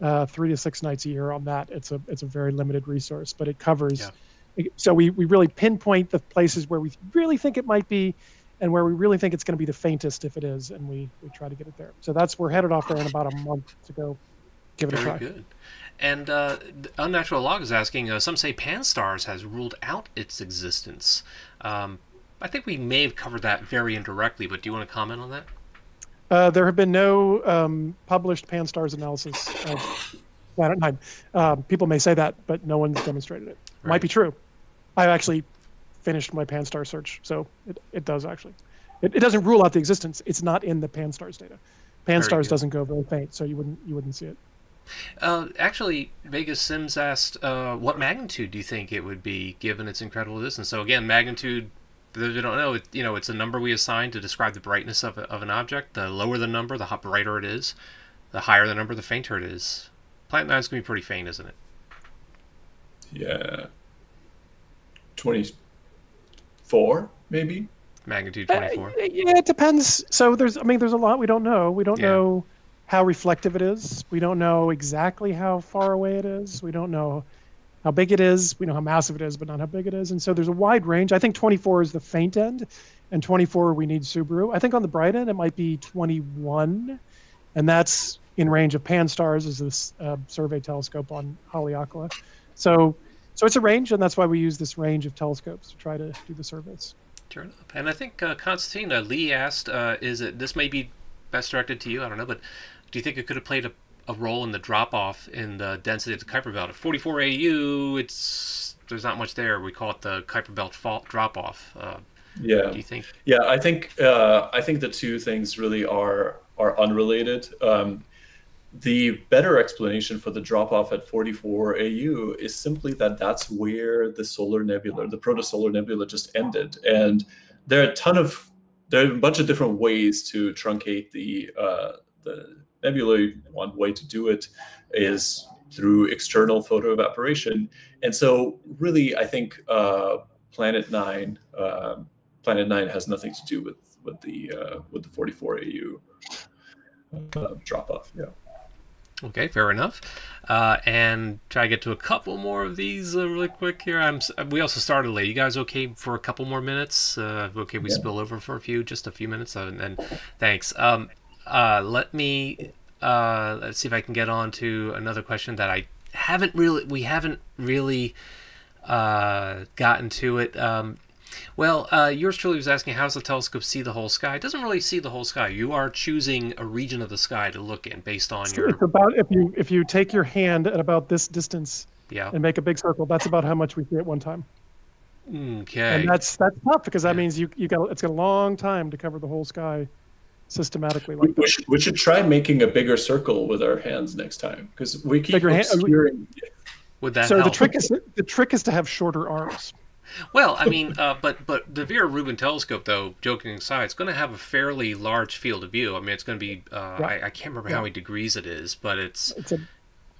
uh, three to six nights a year on that. It's a it's a very limited resource, but it covers. Yeah. So we, we really pinpoint the places where we really think it might be, and where we really think it's going to be the faintest if it is, and we, we try to get it there. So that's we're headed off there in about a month to go give it very a try. Good. And uh, Unnatural Log is asking, uh, some say Pan-STARRS has ruled out its existence. Um, I think we may have covered that very indirectly, but do you want to comment on that? Uh, there have been no um, published Pan-STARRS analysis of Planet Nine. Um, people may say that, but no one's demonstrated it. Right. Might be true. I actually finished my Pan-STARRS search, so it, it does actually. It, it doesn't rule out the existence. It's not in the Pan-STARRS data. Pan-STARRS doesn't go very faint, so you wouldn't you wouldn't see it. Uh, actually, Vegas Sims asked, uh, "What magnitude do you think it would be given its incredible distance?" So again, magnitude for those who don't know, it, you know, it's a number we assign to describe the brightness of, of an object. The lower the number, the brighter it is. The higher the number, the fainter it is. Planet 9 is going to be pretty faint, isn't it? Yeah. 24, maybe? Magnitude 24? Uh, yeah, it depends. So there's, I mean, there's a lot we don't know. We don't yeah. know how reflective it is. We don't know exactly how far away it is. We don't know how big it is. We know how massive it is, but not how big it is. And so there's a wide range. I think 24 is the faint end, and 24 we need Subaru. I think on the bright end it might be 21, and that's in range of Pan-STARRS, is this uh, survey telescope on Haleakala. So, so it's a range, and that's why we use this range of telescopes to try to do the surveys. Turn up. And I think uh, Konstantin uh, Lee asked, uh, "Is it this may be best directed to you? I don't know, but do you think it could have played a, a role in the drop off in the density of the Kuiper belt? At 44 AU, it's there's not much there. We call it the Kuiper belt fault drop off. Uh, yeah. Do you think? Yeah, I think uh, I think the two things really are are unrelated. Um, the better explanation for the drop off at 44 AU is simply that that's where the solar nebula, the protosolar nebula, just ended, and there are a ton of there are a bunch of different ways to truncate the uh, the nebula. One way to do it is through external photoevaporation, and so really, I think uh, Planet Nine, uh, Planet Nine has nothing to do with with the uh, with the 44 AU uh, drop off. Yeah. Okay, fair enough. Uh, and try to get to a couple more of these uh, really quick here. I'm. We also started late. You guys okay for a couple more minutes? Uh, okay, we yeah. spill over for a few, just a few minutes, and then thanks. Um, uh, let me. Uh, let's see if I can get on to another question that I haven't really. We haven't really uh, gotten to it. Um, well, uh, yours truly was asking how does the telescope see the whole sky? It doesn't really see the whole sky. You are choosing a region of the sky to look in based on your. It's about if you if you take your hand at about this distance. Yeah. And make a big circle. That's about how much we see at one time. Okay. And that's that's tough because that yeah. means you you got it's got a long time to cover the whole sky systematically like we, should, we should try making a bigger circle with our hands next time because we keep bigger obscuring. Hand, Would that so help? the trick is the trick is to have shorter arms. Well, I mean, uh, but but the Vera Rubin telescope, though, joking aside, it's going to have a fairly large field of view. I mean, it's going to be uh, yeah. I, I, can't remember yeah. how many degrees it is, but it's, it's a,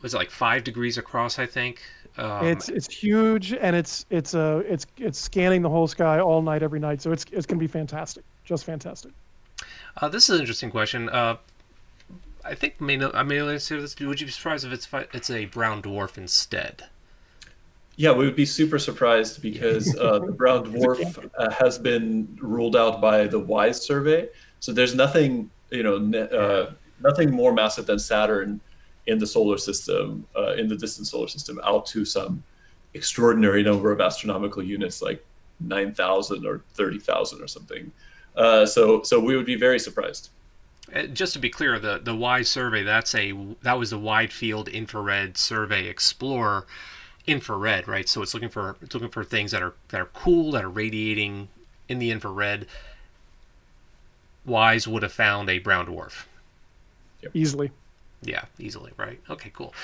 was it like five degrees across? I think. Um, it's it's huge, and it's it's a uh, it's it's scanning the whole sky all night, every night. So it's it's going to be fantastic, just fantastic. Uh, this is an interesting question. Uh, I think may I may answer this. Would you be surprised if it's it's a brown dwarf instead? Yeah, we would be super surprised because uh, the brown dwarf uh, has been ruled out by the WISE survey. So there's nothing, you know, uh, nothing more massive than Saturn in the solar system, uh, in the distant solar system, out to some extraordinary number of astronomical units, like nine thousand or thirty thousand or something. Uh, so, so we would be very surprised. Uh, just to be clear, the the WISE survey that's a that was the Wide Field Infrared Survey Explorer infrared, right? So it's looking for it's looking for things that are that are cool, that are radiating in the infrared. Wise would have found a brown dwarf. Yep. Easily. Yeah, easily, right? Okay, cool.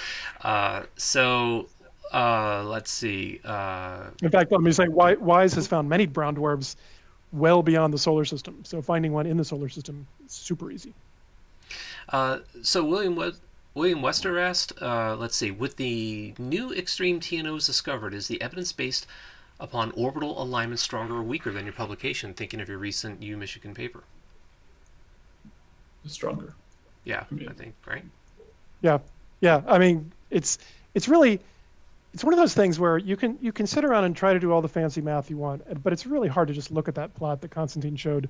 Uh, so uh, let's see. Uh, in fact, let me say, Wise has found many brown dwarfs well beyond the solar system. So finding one in the solar system is super easy. Uh, so William was William Wester asked, uh, let's see, with the new extreme TNOs discovered, is the evidence based upon orbital alignment stronger or weaker than your publication, thinking of your recent U Michigan paper? Stronger. Yeah, I, mean, I think, right? Yeah, yeah. I mean, it's it's really it's one of those things where you can you can sit around and try to do all the fancy math you want, but it's really hard to just look at that plot that Konstantin showed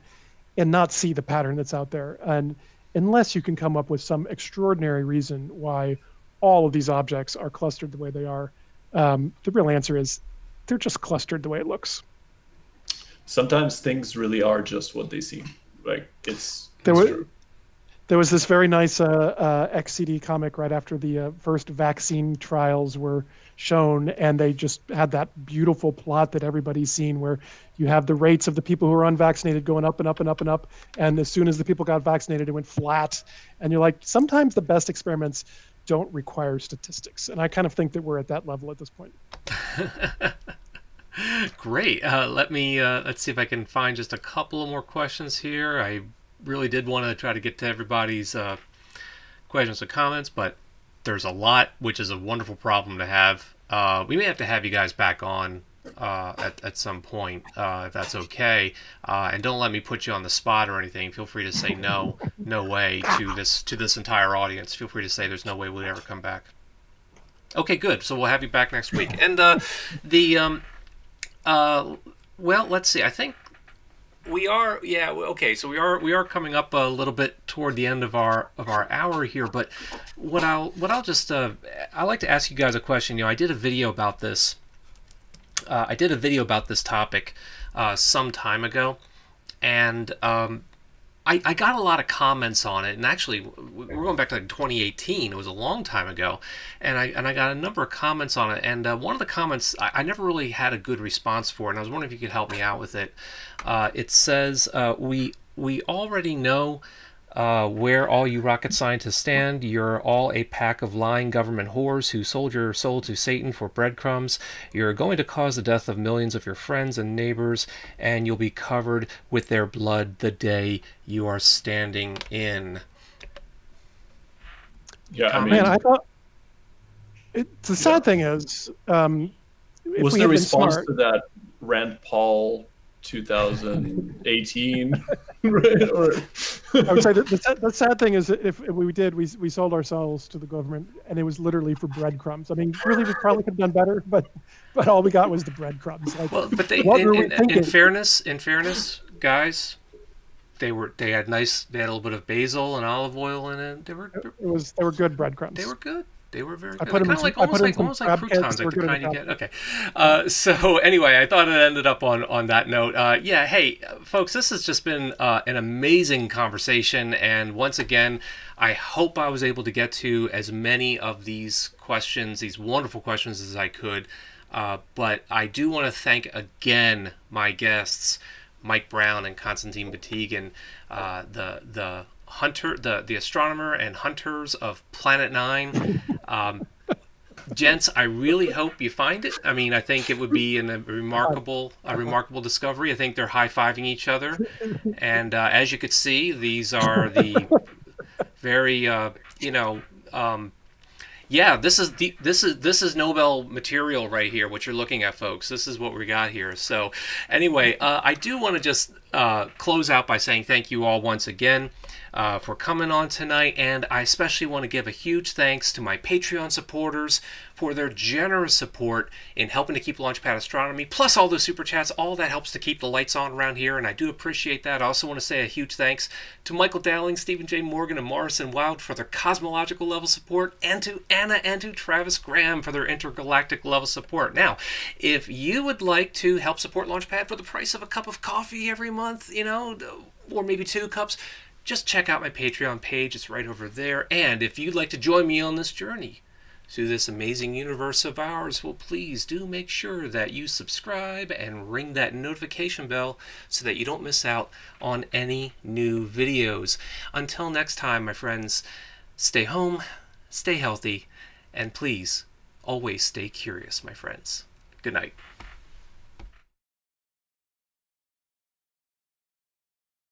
and not see the pattern that's out there. And unless you can come up with some extraordinary reason why all of these objects are clustered the way they are. Um, the real answer is they're just clustered the way it looks. Sometimes things really are just what they seem. Like it's, there was, true. There was this very nice uh, uh, XKCD comic right after the uh, first vaccine trials were shown, and they just had that beautiful plot that everybody's seen, where you have the rates of the people who are unvaccinated going up and up and up and up, and as soon as the people got vaccinated, it went flat. And you're like, sometimes the best experiments don't require statistics, and I kind of think that we're at that level at this point. Great. Uh, let me uh, let's see if I can find just a couple more questions here. I really did want to try to get to everybody's uh, questions and comments, but there's a lot, which is a wonderful problem to have. Uh, we may have to have you guys back on uh, at, at some point, uh, if that's okay. Uh, and don't let me put you on the spot or anything. Feel free to say no, no way to this to this entire audience. Feel free to say there's no way we'll ever come back. Okay, good. So we'll have you back next week. And uh, the um, uh, well, let's see. I think we are yeah okay so we are we are coming up a little bit toward the end of our of our hour here but what i'll what i'll just uh i like to ask you guys a question. You know i did a video about this uh, i did a video about this topic uh, some time ago and um I, I got a lot of comments on it, and actually, we're going back to like 2018. It was a long time ago, and I and I got a number of comments on it. And uh, one of the comments I, I, never really had a good response for, and I was wondering if you could help me out with it. Uh, it says uh, we we already know uh, where all you rocket scientists stand. You're all a pack of lying government whores who sold your soul to Satan for breadcrumbs. You're going to cause the death of millions of your friends and neighbors, and you'll be covered with their blood the day you are standing in. Yeah, I mean, Man, I thought it, the sad yeah. thing is, um, was the response smart, to that Rand Paul 2018 right or i would say that the, the, sad thing is if, if, we did we, we sold ourselves to the government and it was literally for breadcrumbs. I mean really we probably could have done better but but all we got was the breadcrumbs. Like, well but they in, in, in, fairness in fairness guys they were they had nice they had a little bit of basil and olive oil in it. They were it was they were good breadcrumbs. they were good they were very good. Kind of like almost like almost like croutons, like the kind you get. Okay. Uh, so anyway, I thought it ended up on on that note. Uh, yeah. Hey, folks, this has just been uh, an amazing conversation, and once again, I hope I was able to get to as many of these questions, these wonderful questions, as I could. Uh, but I do want to thank again my guests, Mike Brown and Konstantin Batygin, uh, the the hunter, the the astronomer and hunters of Planet Nine. Um, gents, I really hope you find it. I mean, I think it would be an, a remarkable, a remarkable discovery. I think they're high fiving each other, and uh, as you could see, these are the very, uh, you know, um, yeah, this is the, this is this is Nobel material right here. What you're looking at, folks. This is what we got here. So, anyway, uh, I do want to just uh, close out by saying thank you all once again uh, for coming on tonight. And I especially want to give a huge thanks to my Patreon supporters for their generous support in helping to keep Launchpad Astronomy, plus all the super chats. All that helps to keep the lights on around here, and I do appreciate that. I also want to say a huge thanks to Michael Dowling, Stephen J. Morgan, and Morrison Wild for their cosmological level support, and to Anna and to Travis Graham for their intergalactic level support. Now, if you would like to help support Launchpad for the price of a cup of coffee every month, you know, or maybe two cups, just check out my Patreon page. It's right over there. And if you'd like to join me on this journey through this amazing universe of ours, well, please do make sure that you subscribe and ring that notification bell so that you don't miss out on any new videos. Until next time, my friends, stay home, stay healthy, and please always stay curious, my friends. Good night.